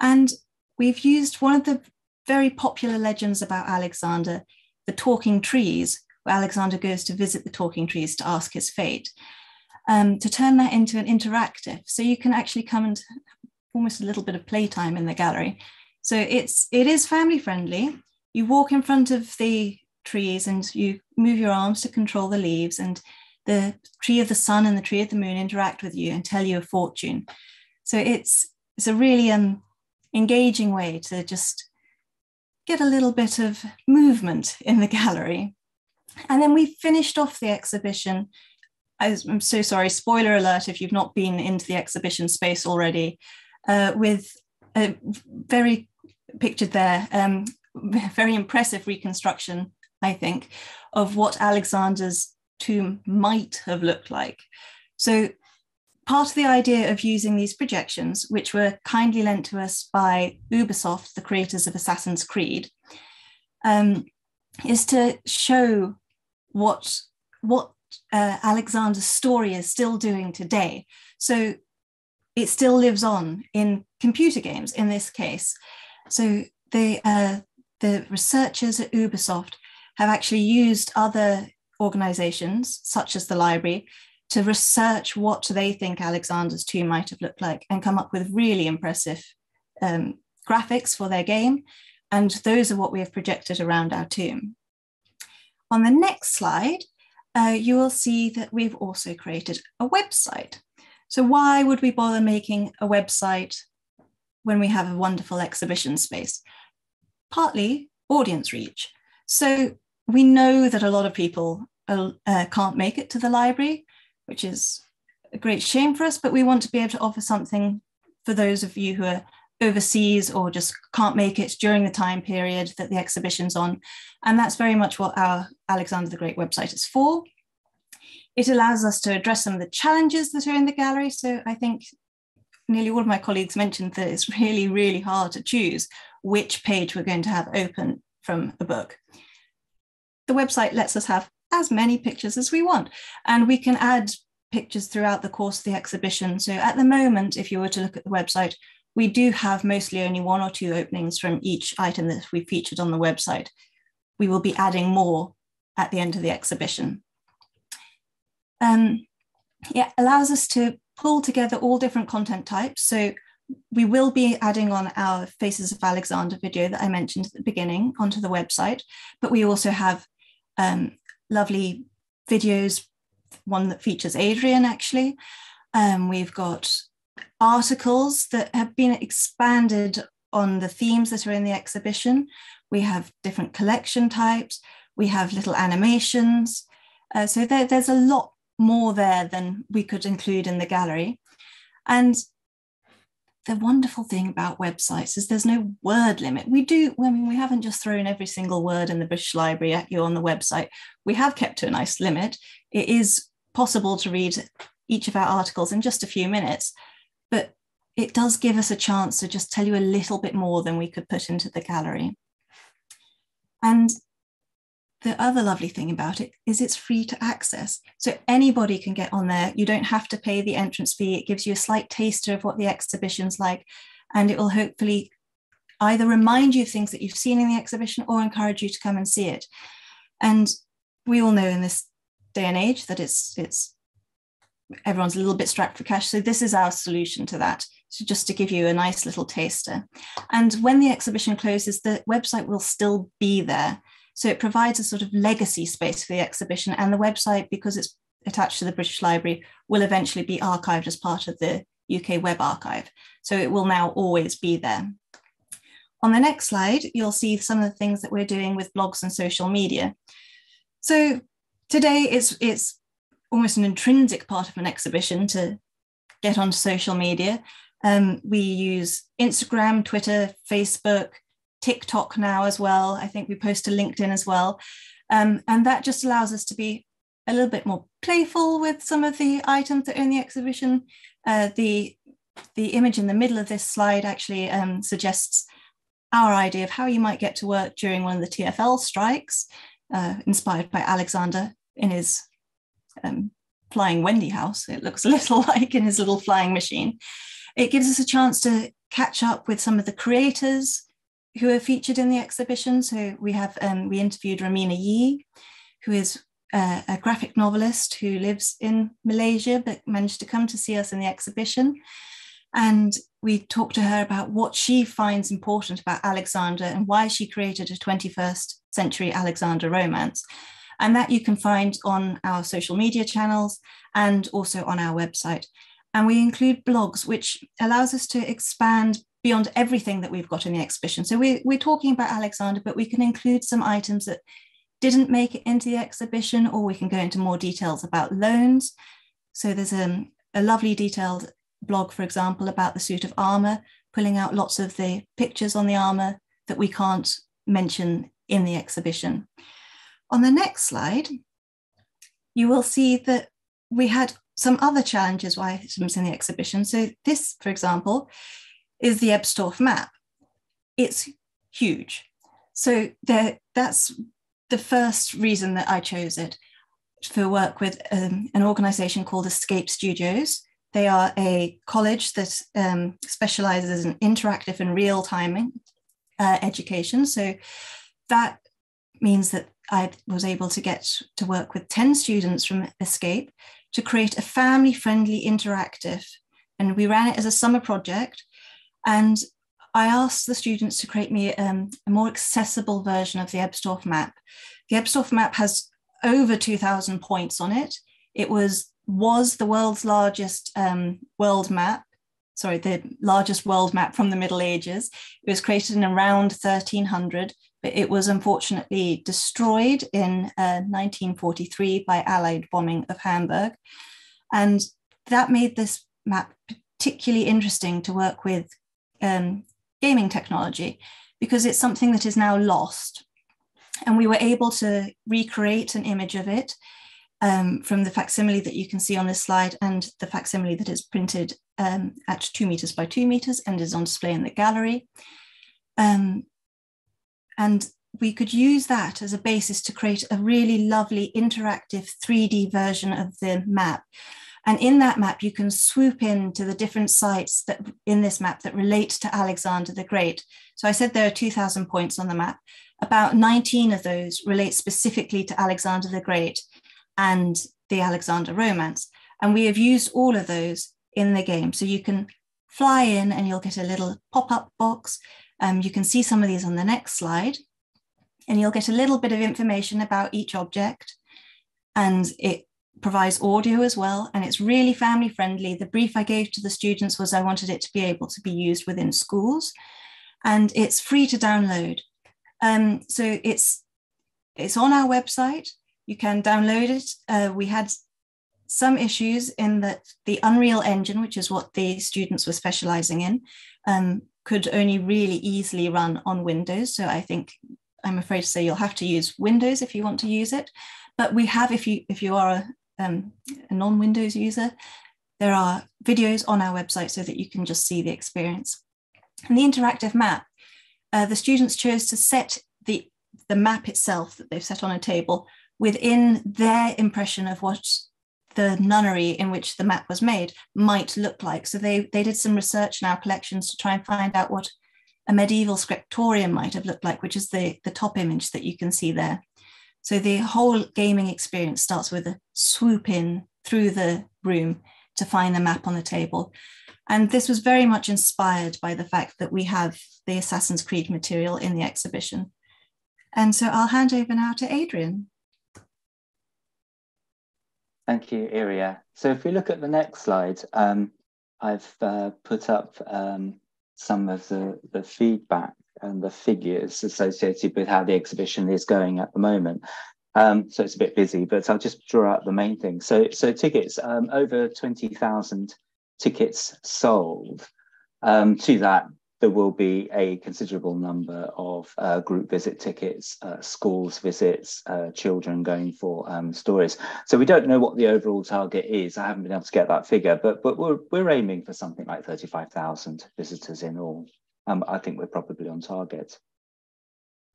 And we've used one of the very popular legends about Alexander, the talking trees, where Alexander goes to visit the talking trees to ask his fate, um, to turn that into an interactive. So you can actually come and almost a little bit of playtime in the gallery. So it's it is family friendly. You walk in front of the trees and you move your arms to control the leaves and the tree of the sun and the tree of the moon interact with you and tell you a fortune. So it's it's a really um, engaging way to just get a little bit of movement in the gallery. And then we finished off the exhibition. I'm so sorry, spoiler alert if you've not been into the exhibition space already uh, with a very pictured there, um, very impressive reconstruction, I think, of what Alexander's tomb might have looked like. So part of the idea of using these projections, which were kindly lent to us by Ubisoft, the creators of Assassin's Creed, um, is to show what what uh, Alexander's story is still doing today. So it still lives on in computer games in this case. So the uh, the researchers at Ubisoft have actually used other organizations, such as the library, to research what they think Alexander's tomb might have looked like and come up with really impressive um, graphics for their game. And those are what we have projected around our tomb. On the next slide, uh, you will see that we've also created a website. So why would we bother making a website when we have a wonderful exhibition space? Partly audience reach. So we know that a lot of people uh, can't make it to the library, which is a great shame for us, but we want to be able to offer something for those of you who are overseas or just can't make it during the time period that the exhibition's on. And that's very much what our Alexander the Great website is for. It allows us to address some of the challenges that are in the gallery. So I think nearly all of my colleagues mentioned that it's really, really hard to choose which page we're going to have open from a book. The website lets us have as many pictures as we want, and we can add pictures throughout the course of the exhibition. So at the moment, if you were to look at the website, we do have mostly only one or two openings from each item that we featured on the website. We will be adding more at the end of the exhibition um, it allows us to pull together all different content types. So we will be adding on our Faces of Alexander video that I mentioned at the beginning onto the website, but we also have um, lovely videos, one that features Adrian actually. Um, we've got articles that have been expanded on the themes that are in the exhibition. We have different collection types. We have little animations. Uh, so there, there's a lot more there than we could include in the gallery. And the wonderful thing about websites is there's no word limit. We do, I mean, we haven't just thrown every single word in the British Library at you on the website. We have kept to a nice limit. It is possible to read each of our articles in just a few minutes, but it does give us a chance to just tell you a little bit more than we could put into the gallery. And the other lovely thing about it is it's free to access. So anybody can get on there. You don't have to pay the entrance fee. It gives you a slight taster of what the exhibition's like, and it will hopefully either remind you of things that you've seen in the exhibition or encourage you to come and see it. And we all know in this day and age that it's it's everyone's a little bit strapped for cash. So this is our solution to that. So just to give you a nice little taster. And when the exhibition closes, the website will still be there. So it provides a sort of legacy space for the exhibition. And the website, because it's attached to the British Library, will eventually be archived as part of the UK Web Archive. So it will now always be there. On the next slide, you'll see some of the things that we're doing with blogs and social media. So today it's, it's almost an intrinsic part of an exhibition to get onto social media. Um, we use Instagram, Twitter, Facebook, TikTok now as well. I think we post to LinkedIn as well. Um, and that just allows us to be a little bit more playful with some of the items that are in the exhibition. Uh, the, the image in the middle of this slide actually um, suggests our idea of how you might get to work during one of the TFL strikes, uh, inspired by Alexander in his um, flying Wendy house. It looks a little like in his little flying machine. It gives us a chance to catch up with some of the creators, who are featured in the exhibition. So we have um, we interviewed Romina Yee, who is uh, a graphic novelist who lives in Malaysia but managed to come to see us in the exhibition. And we talked to her about what she finds important about Alexander and why she created a 21st century Alexander romance. And that you can find on our social media channels and also on our website. And we include blogs, which allows us to expand beyond everything that we've got in the exhibition. So we, we're talking about Alexander, but we can include some items that didn't make it into the exhibition, or we can go into more details about loans. So there's a, a lovely detailed blog, for example, about the suit of armor, pulling out lots of the pictures on the armor that we can't mention in the exhibition. On the next slide, you will see that we had some other challenges items in the exhibition. So this, for example, is the Ebstorf map. It's huge. So there, that's the first reason that I chose it for work with um, an organization called Escape Studios. They are a college that um, specializes in interactive and real time uh, education. So that means that I was able to get to work with 10 students from Escape to create a family friendly interactive. And we ran it as a summer project and I asked the students to create me um, a more accessible version of the Ebstorf map. The Ebstorf map has over 2,000 points on it. It was, was the world's largest um, world map, sorry, the largest world map from the Middle Ages. It was created in around 1300, but it was unfortunately destroyed in uh, 1943 by Allied bombing of Hamburg. And that made this map particularly interesting to work with um, gaming technology because it's something that is now lost. And we were able to recreate an image of it um, from the facsimile that you can see on this slide and the facsimile that is printed um, at two meters by two meters and is on display in the gallery. Um, and we could use that as a basis to create a really lovely interactive 3D version of the map and in that map, you can swoop into the different sites that in this map that relate to Alexander the Great. So I said there are 2,000 points on the map. About 19 of those relate specifically to Alexander the Great and the Alexander Romance. And we have used all of those in the game. So you can fly in and you'll get a little pop-up box. Um, you can see some of these on the next slide. And you'll get a little bit of information about each object. And it provides audio as well, and it's really family friendly. The brief I gave to the students was I wanted it to be able to be used within schools, and it's free to download. Um, so it's it's on our website. You can download it. Uh, we had some issues in that the Unreal Engine, which is what the students were specializing in, um, could only really easily run on Windows. So I think I'm afraid to say you'll have to use Windows if you want to use it. But we have, if you if you are a, um, a non-Windows user, there are videos on our website so that you can just see the experience. And the interactive map, uh, the students chose to set the, the map itself that they've set on a table within their impression of what the nunnery in which the map was made might look like. So they, they did some research in our collections to try and find out what a medieval scriptorium might have looked like, which is the, the top image that you can see there. So the whole gaming experience starts with a swoop in through the room to find the map on the table. And this was very much inspired by the fact that we have the Assassin's Creed material in the exhibition. And so I'll hand over now to Adrian. Thank you, Yrja. So if we look at the next slide, um, I've uh, put up um, some of the, the feedback and the figures associated with how the exhibition is going at the moment. Um, so it's a bit busy, but I'll just draw out the main thing. So, so tickets, um, over 20,000 tickets sold. Um, to that, there will be a considerable number of uh, group visit tickets, uh, schools visits, uh, children going for um, stories. So we don't know what the overall target is. I haven't been able to get that figure, but but we're we're aiming for something like thirty five thousand visitors in all. Um, I think we're probably on target.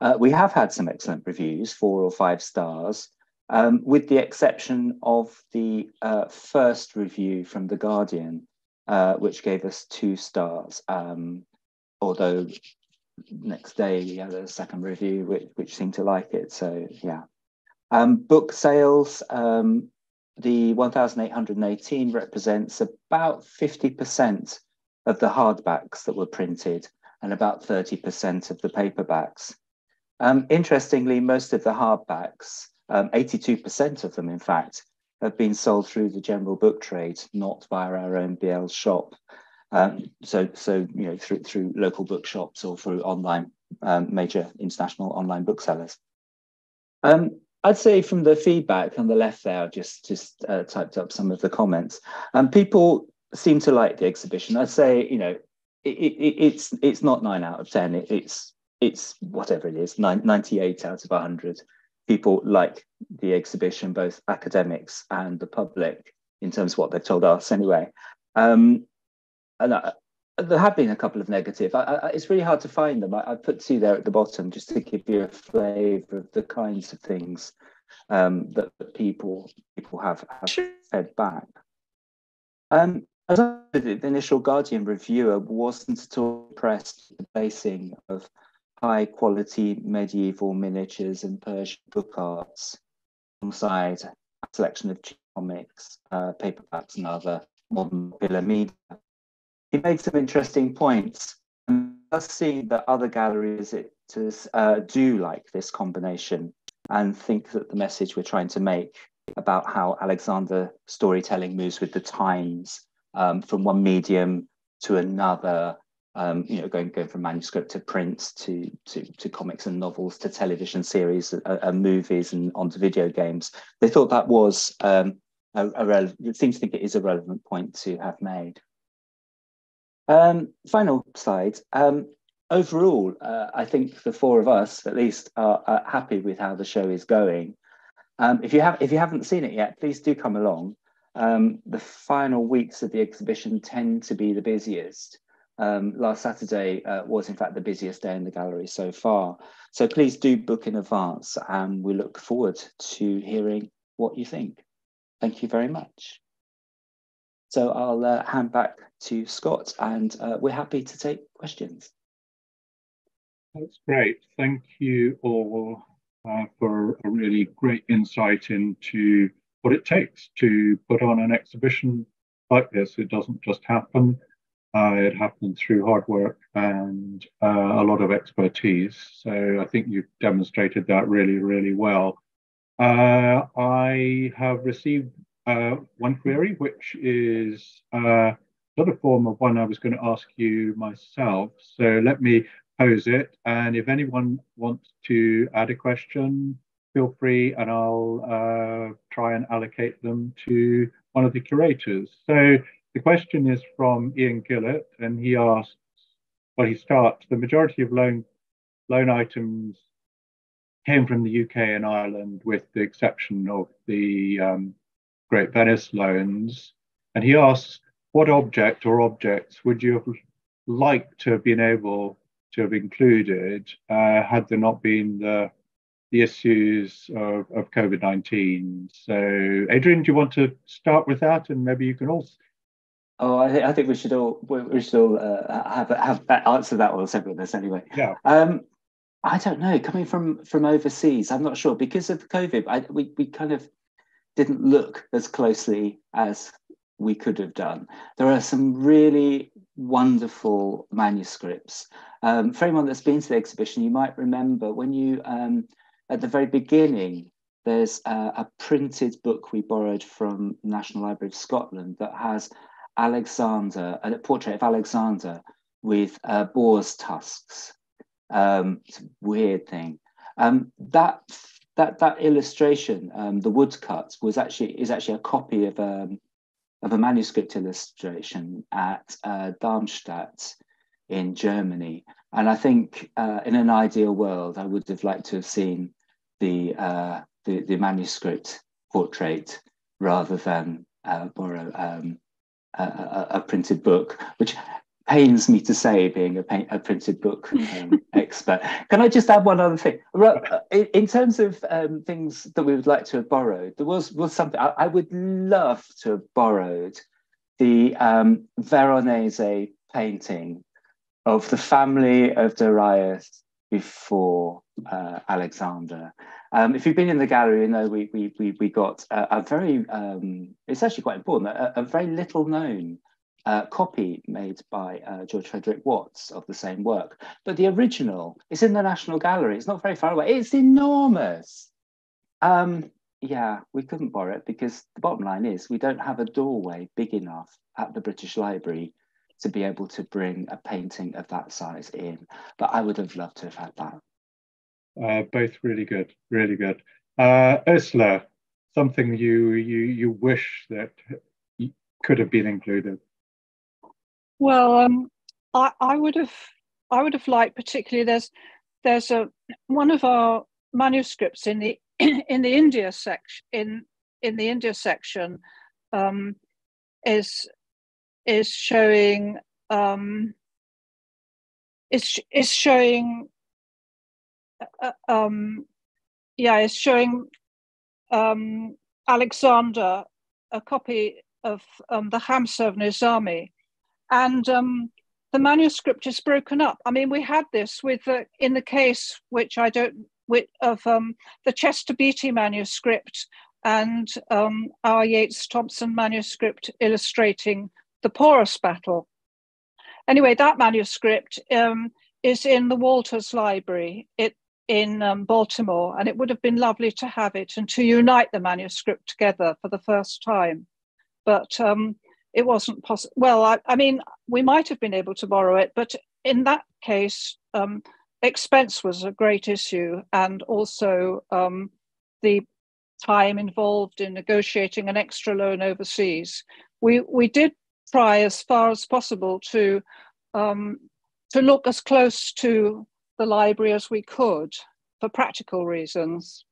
Uh, we have had some excellent reviews, four or five stars, um, with the exception of the uh, first review from The Guardian, uh, which gave us two stars. Um, although next day we had a second review which, which seemed to like it. So yeah. Um, book sales, um, the 1,818 represents about 50% of the hardbacks that were printed and about 30% of the paperbacks. Um, interestingly, most of the hardbacks, 82% um, of them in fact, have been sold through the general book trade, not via our own BL shop. Um, so, so you know, through through local bookshops or through online um, major international online booksellers. Um, I'd say from the feedback on the left there, I've just just uh, typed up some of the comments. Um, people seem to like the exhibition. I'd say, you know, it, it, it's it's not nine out of ten. It, it's it's whatever it is, nine, 98 out of 100 people like the exhibition, both academics and the public, in terms of what they've told us anyway. Um, and I, there have been a couple of negative. I, I, it's really hard to find them. I, put two there at the bottom just to give you a flavour of the kinds of things um, that, that, people people have, have fed back. Um, as the initial Guardian reviewer wasn't at all impressed with the basing of high quality medieval miniatures and Persian book arts alongside a selection of comics, uh, paperbacks, and other modern popular media. He made some interesting points. And does see that other galleries it, uh, do like this combination and think that the message we're trying to make about how Alexander storytelling moves with the times um, from one medium to another um, you know, going going from manuscript to prints to to, to comics and novels to television series and, uh, and movies and onto video games. They thought that was um, a, a relevant. Seems to think it is a relevant point to have made. Um, final slide. Um, overall, uh, I think the four of us, at least, are, are happy with how the show is going. Um, if you have if you haven't seen it yet, please do come along. Um, the final weeks of the exhibition tend to be the busiest um, last Saturday uh, was in fact the busiest day in the gallery so far. So please do book in advance and we look forward to hearing what you think. Thank you very much. So I'll uh, hand back to Scott and uh, we're happy to take questions. That's great. Thank you all uh, for a really great insight into what it takes to put on an exhibition like this. It doesn't just happen. Uh, it happened through hard work and uh, a lot of expertise. So I think you've demonstrated that really, really well. Uh, I have received uh, one query, which is uh, not a form of one I was going to ask you myself. So let me pose it. And if anyone wants to add a question, feel free and I'll uh, try and allocate them to one of the curators. So the question is from Ian Gillett, and he asks, well, he starts, the majority of loan, loan items came from the UK and Ireland, with the exception of the um, Great Venice loans. And he asks, what object or objects would you have liked to have been able to have included uh, had there not been the the issues of, of COVID 19. So, Adrian, do you want to start with that? And maybe you can also. Oh, I, th- I think we should all we should all uh, have have that answer that separate this anyway. Yeah. Um, I don't know. Coming from from overseas, I'm not sure because of COVID. I, we we kind of didn't look as closely as we could have done. There are some really wonderful manuscripts. Um, for anyone that's been to the exhibition, you might remember when you um, at the very beginning, there's a, a, printed book we borrowed from National Library of Scotland that has Alexander, a portrait of Alexander with uh, boar's tusks. Um, it's a weird thing. Um, that that that illustration, um, the woodcut, was actually is actually a copy of a um, of a manuscript illustration at uh, Darmstadt in Germany. And I think uh, in an ideal world, I would have liked to have seen the uh, the, the, manuscript portrait rather than uh, borrow um, a, a, printed book, which pains me to say, being a, a printed book um, expert. Can I just add one other thing? In terms of um, things that we would like to have borrowed, there was was something I, I would love to have borrowed the um, Veronese painting of the family of Darius before uh, Alexander. Um, if you've been in the gallery, you know we we we, we got a, a very um, it's actually quite important a, a very little known uh, copy made by uh, George Frederick Watts of the same work, but the original is in the National Gallery. It's not very far away. It's enormous. Um, yeah, we couldn't borrow it because the bottom line is we don't have a doorway big enough at the British Library to be able to bring a painting of that size in. But I would have loved to have had that. Uh, both really good, really good. Uh, Ursula, something you you you wish that could have been included. Well, um, I I would have I would have liked particularly there's there's a one of our manuscripts in the in the India section in in the India section um, is is showing um, is is showing uh, um, yeah is showing um, Alexander a copy of um, the Khamsah of Nizami and um, the manuscript is broken up. I mean, we had this with the, in the case which I don't with, of um, the Chester Beatty manuscript and um, our Yates Thompson manuscript illustrating the Porus battle. Anyway, that manuscript um, is in the Walters Library it, in um, Baltimore, and it would have been lovely to have it and to unite the manuscript together for the first time. But um, it wasn't possible. Well, I, I, mean, we might have been able to borrow it, but in that case, um, expense was a great issue, and also um, the time involved in negotiating an extra loan overseas. We we did try as far as possible to um, to look as close to the library as we could for practical reasons.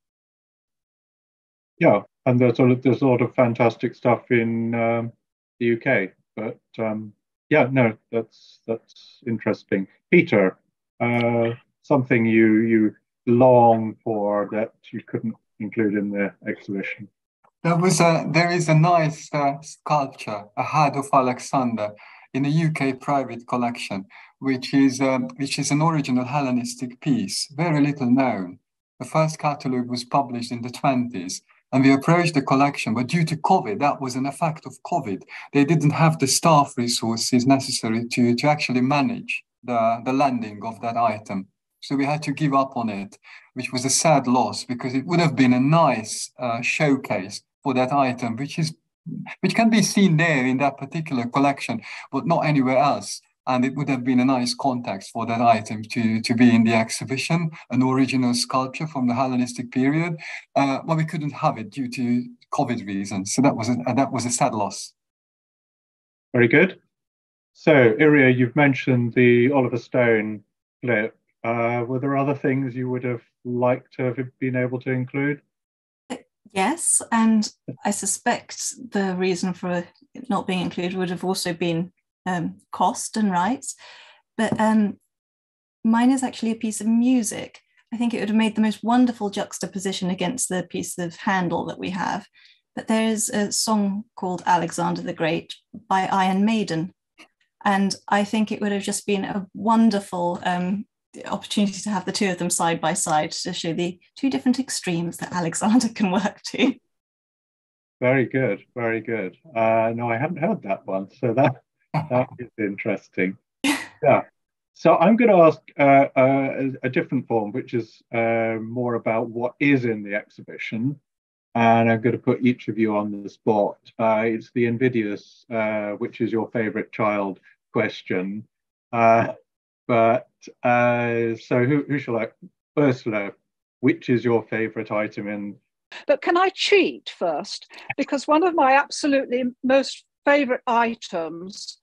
Yeah, and there's a, there's a lot of fantastic stuff in um, the UK. But um, yeah, no, that's that's interesting. Peter, uh, something you you long for that you couldn't include in the exhibition. There was a there is a nice uh, sculpture, a head of Alexander, in a UK private collection, which is um, which is an original Hellenistic piece, very little known. The first catalogue was published in the 20s, and we approached the collection, but due to COVID, that was an effect of COVID. They didn't have the staff resources necessary to, to actually manage the, the landing of that item. So we had to give up on it, which was a sad loss because it would have been a nice uh, showcase for that item, which is which can be seen there in that particular collection, but not anywhere else and it would have been a nice context for that item to, to be in the exhibition, an original sculpture from the Hellenistic period. Uh, but we couldn't have it due to COVID reasons, so that was a, that was a sad loss. Very good. So, Yrja, you've mentioned the Oliver Stone clip. Uh, were there other things you would have liked to have been able to include? Yes, and I suspect the reason for it not being included would have also been um, cost and rights. But um, mine is actually a piece of music. I think it would have made the most wonderful juxtaposition against the piece of Handel that we have. But there's a song called Alexander the Great by Iron Maiden. And I think it would have just been a wonderful um, opportunity to have the two of them side by side to show the two different extremes that Alexander can work to. Very good, very good. Uh, no, I haven't heard that one, so that that is interesting. Yeah. So I'm going to ask uh, uh, a different form, which is uh, more about what is in the exhibition, and I'm going to put each of you on the spot. Uh, it's the invidious, uh, which is your favourite child question. But uh, so who, who shall I? Ursula, which is your favourite item in but can I cheat first? Because one of my absolutely most favourite items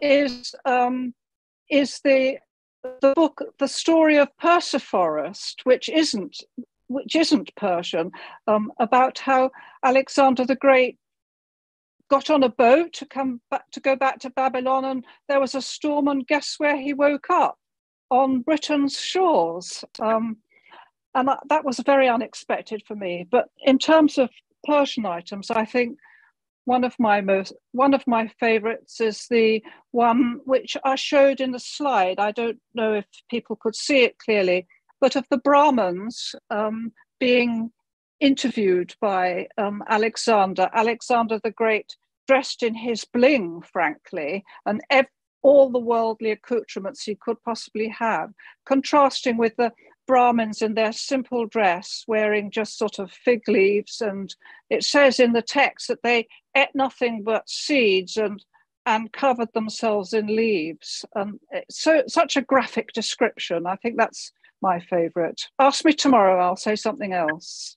is um, is the the book, the story of Perceforest, which isn't which isn't Persian, um, about how Alexander the Great got on a boat to come back to go back to Babylon, and there was a storm, and guess where he woke up? On Britain's shores. Um, and that was very unexpected for me. But in terms of Persian items, I think one of my most one of my favorites is the one which I showed in the slide. I don't know if people could see it clearly, but of the Brahmins um, being interviewed by um, Alexander, Alexander the Great, dressed in his bling, frankly, and ev- all the worldly accoutrements he could possibly have, contrasting with the Brahmins in their simple dress, wearing just sort of fig leaves. And it says in the text that they ate nothing but seeds and and covered themselves in leaves. And so such a graphic description. I think that's my favorite. Ask me tomorrow, I'll say something else.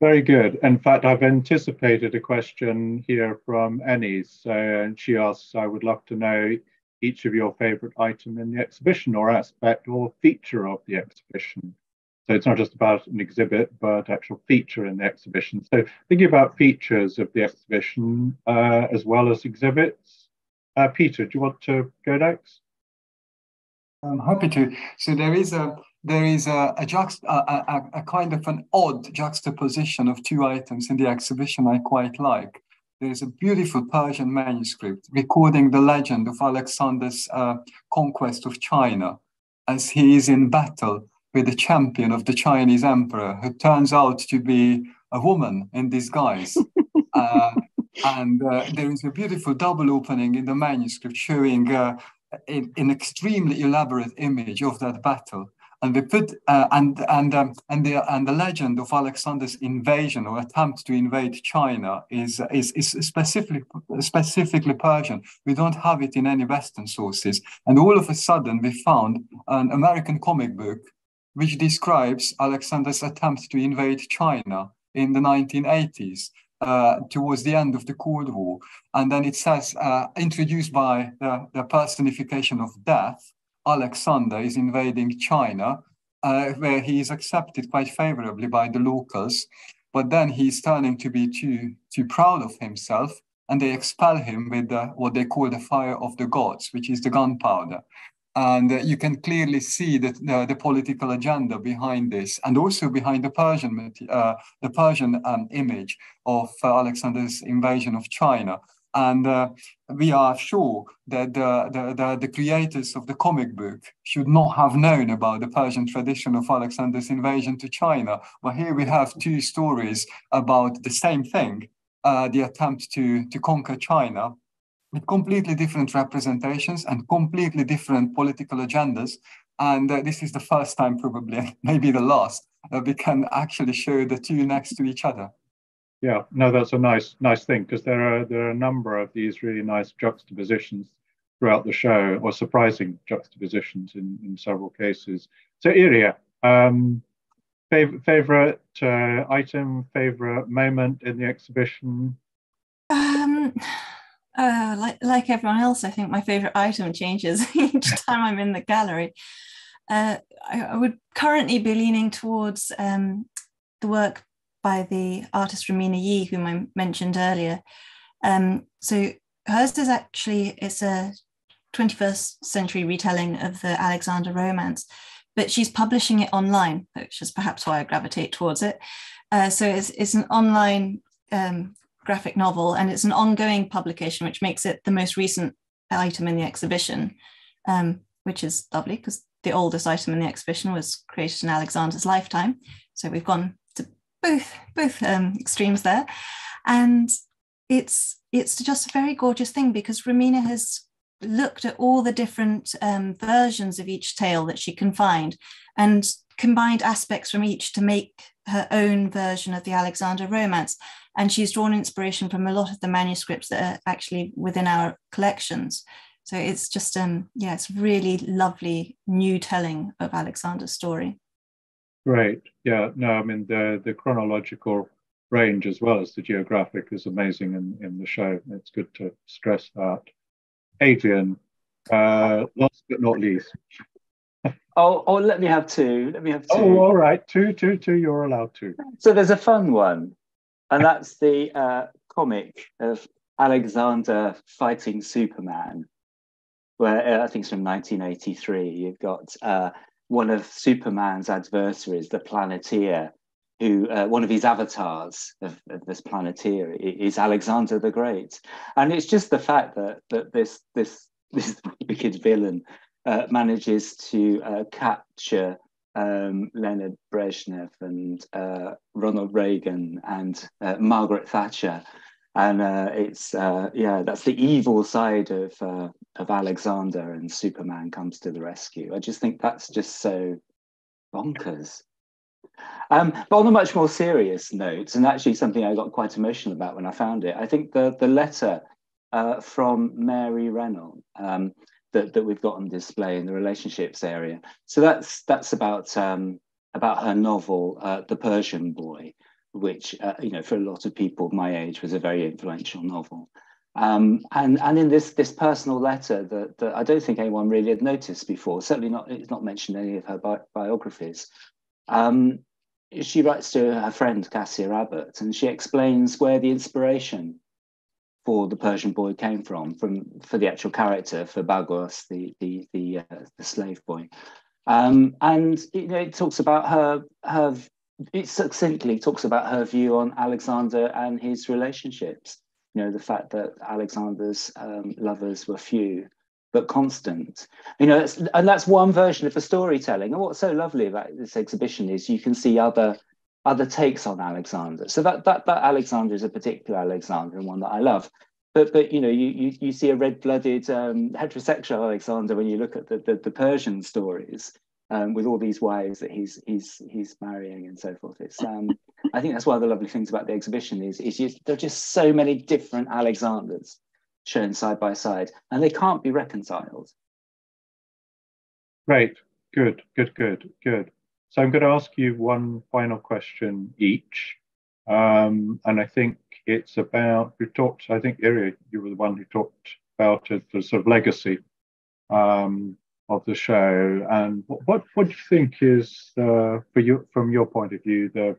Very good. In fact, I've anticipated a question here from Annie. So, and she asks, I would love to know each of your favorite item in the exhibition or aspect or feature of the exhibition. So it's not just about an exhibit, but actual feature in the exhibition. So thinking about features of the exhibition uh, as well as exhibits. Uh, Peter, do you want to go next? I'm happy to. So there is a there is a, a, juxt, a, a, kind of an odd juxtaposition of two items in the exhibition I quite like there is a beautiful Persian manuscript recording the legend of Alexander's uh, conquest of China as he is in battle with the champion of the Chinese emperor, who turns out to be a woman in disguise. uh, and uh, there is a beautiful double opening in the manuscript showing uh, an extremely elaborate image of that battle and they put uh, and and um, and the and the legend of Alexander's invasion or attempt to invade China is is is specifically specifically Persian. We don't have it in any Western sources, and all of a sudden we found an American comic book which describes Alexander's attempt to invade China in the 1980s. Uh, towards the end of the Cold War. And then it says, uh, introduced by the, the personification of death, Alexander is invading China, uh, where he is accepted quite favorably by the locals. But then he's turning to be too, too proud of himself, and they expel him with the, what they call the fire of the gods, which is the gunpowder. And uh, you can clearly see that the, the, political agenda behind this, and also behind the Persian, uh, the Persian um, image of uh, Alexander's invasion of China. And uh, we are sure that the, the, the, the, creators of the comic book should not have known about the Persian tradition of Alexander's invasion to China. But here we have two stories about the same thing, uh, the attempt to, to conquer China with completely different representations and completely different political agendas. And uh, this is the first time, probably, maybe the last, that we can actually show the two next to each other. Yeah, no, that's a nice nice thing because there are there are a number of these really nice juxtapositions throughout the show, or surprising juxtapositions in, in several cases. So Yrja, um, fav- favorite uh, item, favorite moment in the exhibition? Um, uh, like like everyone else, I think my favorite item changes each time I'm in the gallery. Uh, I, I, would currently be leaning towards um, the work by the artist Romina Yee, whom I mentioned earlier. Um, so hers is actually it's a 21st century retelling of the Alexander romance, but she's publishing it online, which is perhaps why I gravitate towards it. Uh, so it's, it's an online um, graphic novel and it's an ongoing publication, which makes it the most recent item in the exhibition, um, which is lovely because the oldest item in the exhibition was created in Alexander's lifetime. So we've gone both both um, extremes there, and it's it's just a very gorgeous thing because Romina has looked at all the different um, versions of each tale that she can find and combined aspects from each to make her own version of the Alexander romance. And she's drawn inspiration from a lot of the manuscripts that are actually within our collections. So it's just, um, yeah, it's really lovely new telling of Alexander's story. Great. Yeah, no, I mean, the, the chronological range as well as the geographic is amazing in, in the show. It's good to stress that. Adrian, uh, last but not least. Oh, oh, let me have two. Let me have two. Oh, all right. Two, two, two. You're allowed to. So there's a fun one, and that's the uh, comic of Alexander fighting Superman, where uh, I think it's from 1983. You've got uh, one of Superman's adversaries, the Planeteer, who uh, one of his avatars of, of, this planeteer is Alexander the Great, and it's just the fact that that this this this wicked villain uh, manages to uh, capture um, Leonid Brezhnev and uh, Ronald Reagan and uh, Margaret Thatcher, and uh, it's yeah that's the evil side of of Alexander, and Superman comes to the rescue. I just think that's just so bonkers. Um, but on a much more serious note, and actually something I got quite emotional about when I found it, I think the the letter uh, from Mary Renault um, that that we've got on display in the relationships area. So that's that's about um, about her novel, uh, The Persian Boy, which uh, you know for a lot of people my age was a very influential novel. Um, and and in this this personal letter that, that I don't think anyone really had noticed before, certainly not it's not mentioned in any of her bi- biographies. Um, she writes to her friend Cassia Abbott, and she explains where the inspiration for the Persian boy came from, from for the actual character for Bagoas, the the the, uh, the slave boy, um, and you know, it talks about her her it succinctly talks about her view on Alexander and his relationships. You know, the fact that Alexander's um, lovers were few, but constant. You know, and that's one version of the storytelling. And what's so lovely about this exhibition is you can see other other takes on Alexander. So that that that Alexander is a particular Alexander and one that I love. But but you know, you you, you see a red-blooded um, heterosexual Alexander when you look at the the, the Persian stories. Um, with all these wives that he's he's he's marrying and so forth. It's um, I think that's one of the lovely things about the exhibition is is you, there are just so many different Alexanders shown side by side, and they can't be reconciled. Great, good, good, good, good. So I'm going to ask you one final question each. Um, and I think it's about, you talked, I think, Iri, you were the one who talked about it, the sort of legacy um, of the show. And what, what do you think is, uh, for you, from your point of view, the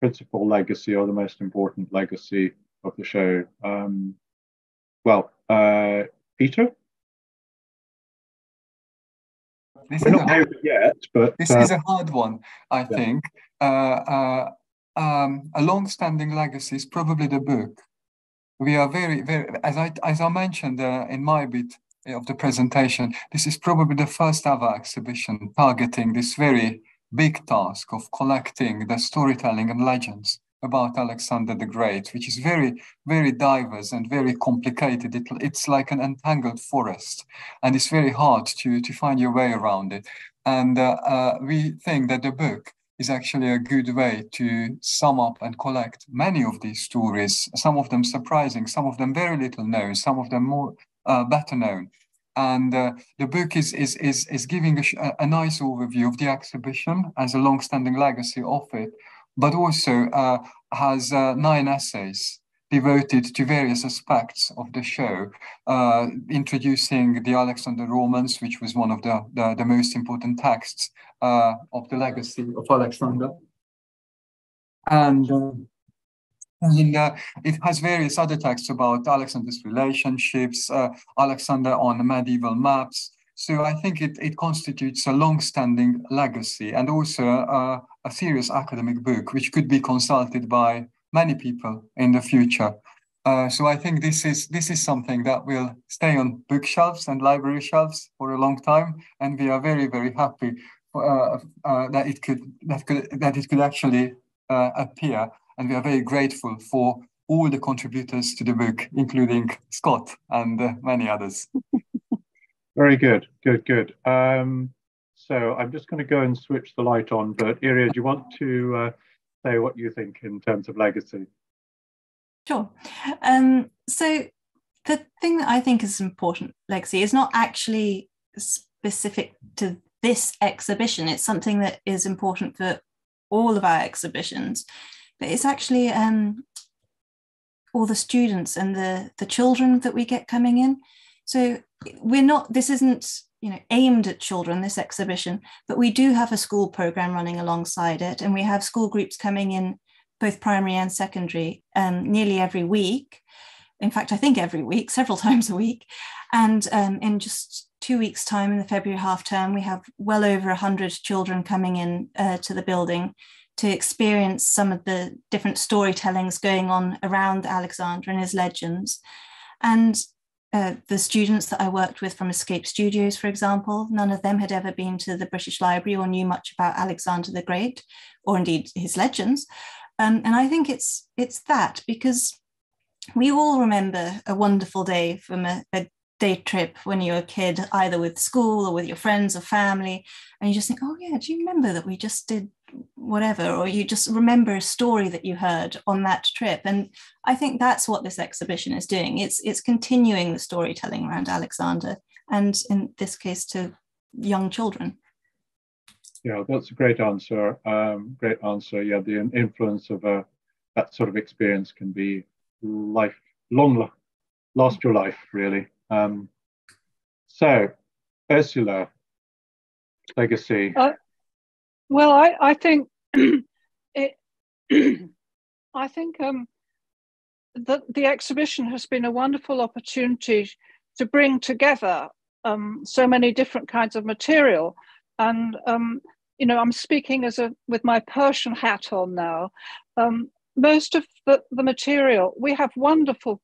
principal legacy or the most important legacy of the show? Um, well, uh, Peter? This We're not there yet, but this uh, is a hard one. I yeah. think uh, uh, um, a long-standing legacy is probably the book. We are very, very as I as I mentioned uh, in my bit of the presentation. This is probably the first ever exhibition targeting this very big task of collecting the storytelling and legends about Alexander the Great, which is very, very diverse and very complicated. It, it's like an entangled forest, and it's very hard to, to find your way around it. And uh, uh, we think that the book is actually a good way to sum up and collect many of these stories, some of them surprising, some of them very little known, some of them more uh, better known. And uh, the book is, is, is, is giving a, a nice overview of the exhibition as a long-standing legacy of it, but also uh, has uh, nine essays devoted to various aspects of the show, uh, introducing the Alexander Romance, which was one of the, the, the most important texts uh, of the legacy of Alexander. And, uh, and uh, it has various other texts about Alexander's relationships, Alexander on medieval maps, So I think it, it constitutes a long-standing legacy and also a, a serious academic book, which could be consulted by many people in the future. Uh, so I think this is this is something that will stay on bookshelves and library shelves for a long time, and we are very very happy uh, uh, that it could that could that it could actually uh, appear, and we are very grateful for all the contributors to the book, including Scott and uh, many others. very good, good, good. Um, so I'm just going to go and switch the light on, but Yrja, do you want to uh, say what you think in terms of legacy? Sure. Um, so the thing that I think is important, legacy, is not actually specific to this exhibition. It's something that is important for all of our exhibitions, but it's actually um, all the students and the the children that we get coming in. So we're not. This isn't you know aimed at children this exhibition but we do have a school program running alongside it and we have school groups coming in both primary and secondary um, nearly every week in fact i think every week several times a week and um, in just two weeks time in the february half term we have well over 100 children coming in uh, to the building to experience some of the different storytellings going on around alexander and his legends and uh, the students that I worked with from Escape Studios, for example, none of them had ever been to the British Library or knew much about Alexander the Great, or indeed his legends. Um, and I think it's it's that because we all remember a wonderful day from a, a day trip when you were a kid, either with school or with your friends or family, and you just think, oh yeah, do you remember that we just did whatever, or you just remember a story that you heard on that trip. And I think that's what this exhibition is doing. It's it's continuing the storytelling around Alexander, and in this case, to young children. Yeah, that's a great answer. Um, great answer. Yeah, the influence of a, that sort of experience can be life long, last your life really. Um, so, Ursula, legacy. Uh, well, I, I think it. I think um, the the exhibition has been a wonderful opportunity to bring together um, so many different kinds of material, and um, you know, I'm speaking as a with my Persian hat on now. Um, most of the, the material we have wonderful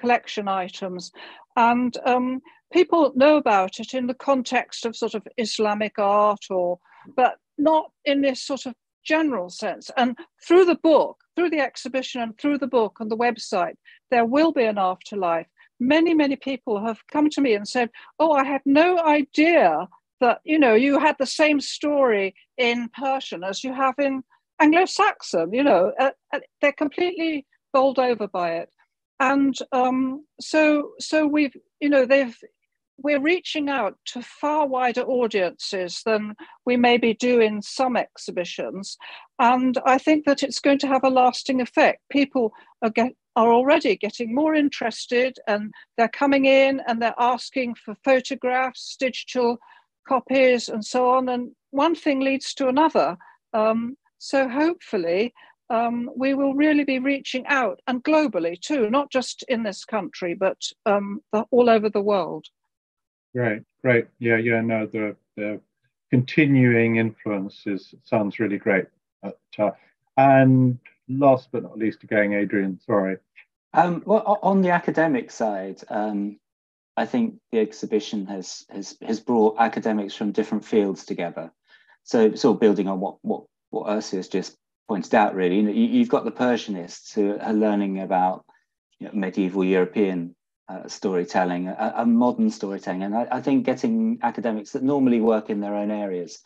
collection items and um, people know about it in the context of sort of Islamic art or, but not in this sort of general sense. And through the book, through the exhibition and through the book and the website, there will be an afterlife. Many, many people have come to me and said, Oh, I had no idea that, you know, you had the same story in Persian as you have in Anglo Saxon, you know, uh, uh, they're completely bowled over by it and um, so so we've you know they've we're reaching out to far wider audiences than we maybe do in some exhibitions. And i think that it's going to have a lasting effect. People are get, are already getting more interested and they're coming in and they're asking for photographs digital copies and so on. And one thing leads to another. Um, so hopefully um, we will really be reaching out and globally too, not just in this country, but um, the, all over the world. Right, great. Yeah, yeah, no, the, the continuing influence is, sounds really great. But, uh, and last but not least, again, Adrian, sorry. Um, well, on the academic side, um, I think the exhibition has, has, has brought academics from different fields together. So, sort of building on what, what, what Ursula has just pointed out, really, you know, you, have got the Persianists who are learning about you know, medieval European uh, storytelling, a, modern storytelling, and I, I, think getting academics that normally work in their own areas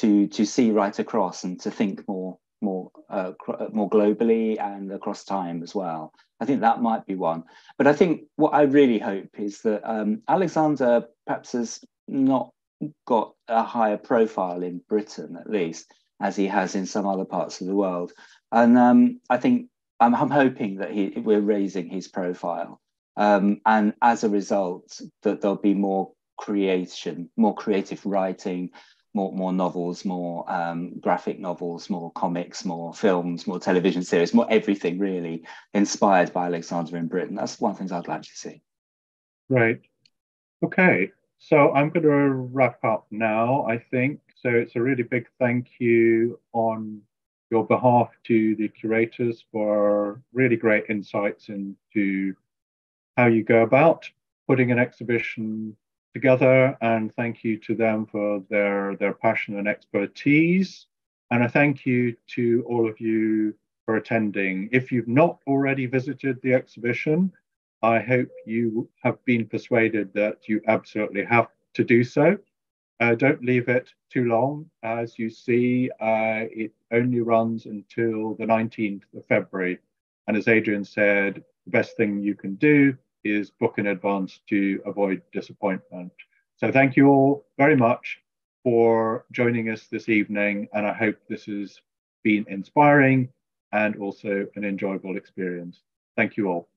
to to see right across and to think more more uh, more globally and across time as well. I think that might be one. But I think what I really hope is that um, Alexander perhaps has not got a higher profile in Britain, at least as he has in some other parts of the world. And um, I think I'm, I'm, hoping that he, we're raising his profile. Um, and as a result, that there'll be more creation, more creative writing, more, more novels, more um, graphic novels, more comics, more films, more television series, more everything really inspired by Alexander in Britain. That's one of the things I'd like to see. Right. Okay. so I'm going to wrap up now, I think. So it's a really big thank you on your behalf to the curators for really great insights into how you go about putting an exhibition together. And thank you to them for their their passion and expertise. And a thank you to all of you for attending. If you've not already visited the exhibition i hope you have been persuaded that you absolutely have to do so uh, don't leave it too long. As you see, uh, it only runs until the 19th of February. And as Adrian said, the best thing you can do is book in advance to avoid disappointment. So thank you all very much for joining us this evening. And I hope this has been inspiring and also an enjoyable experience. Thank you all.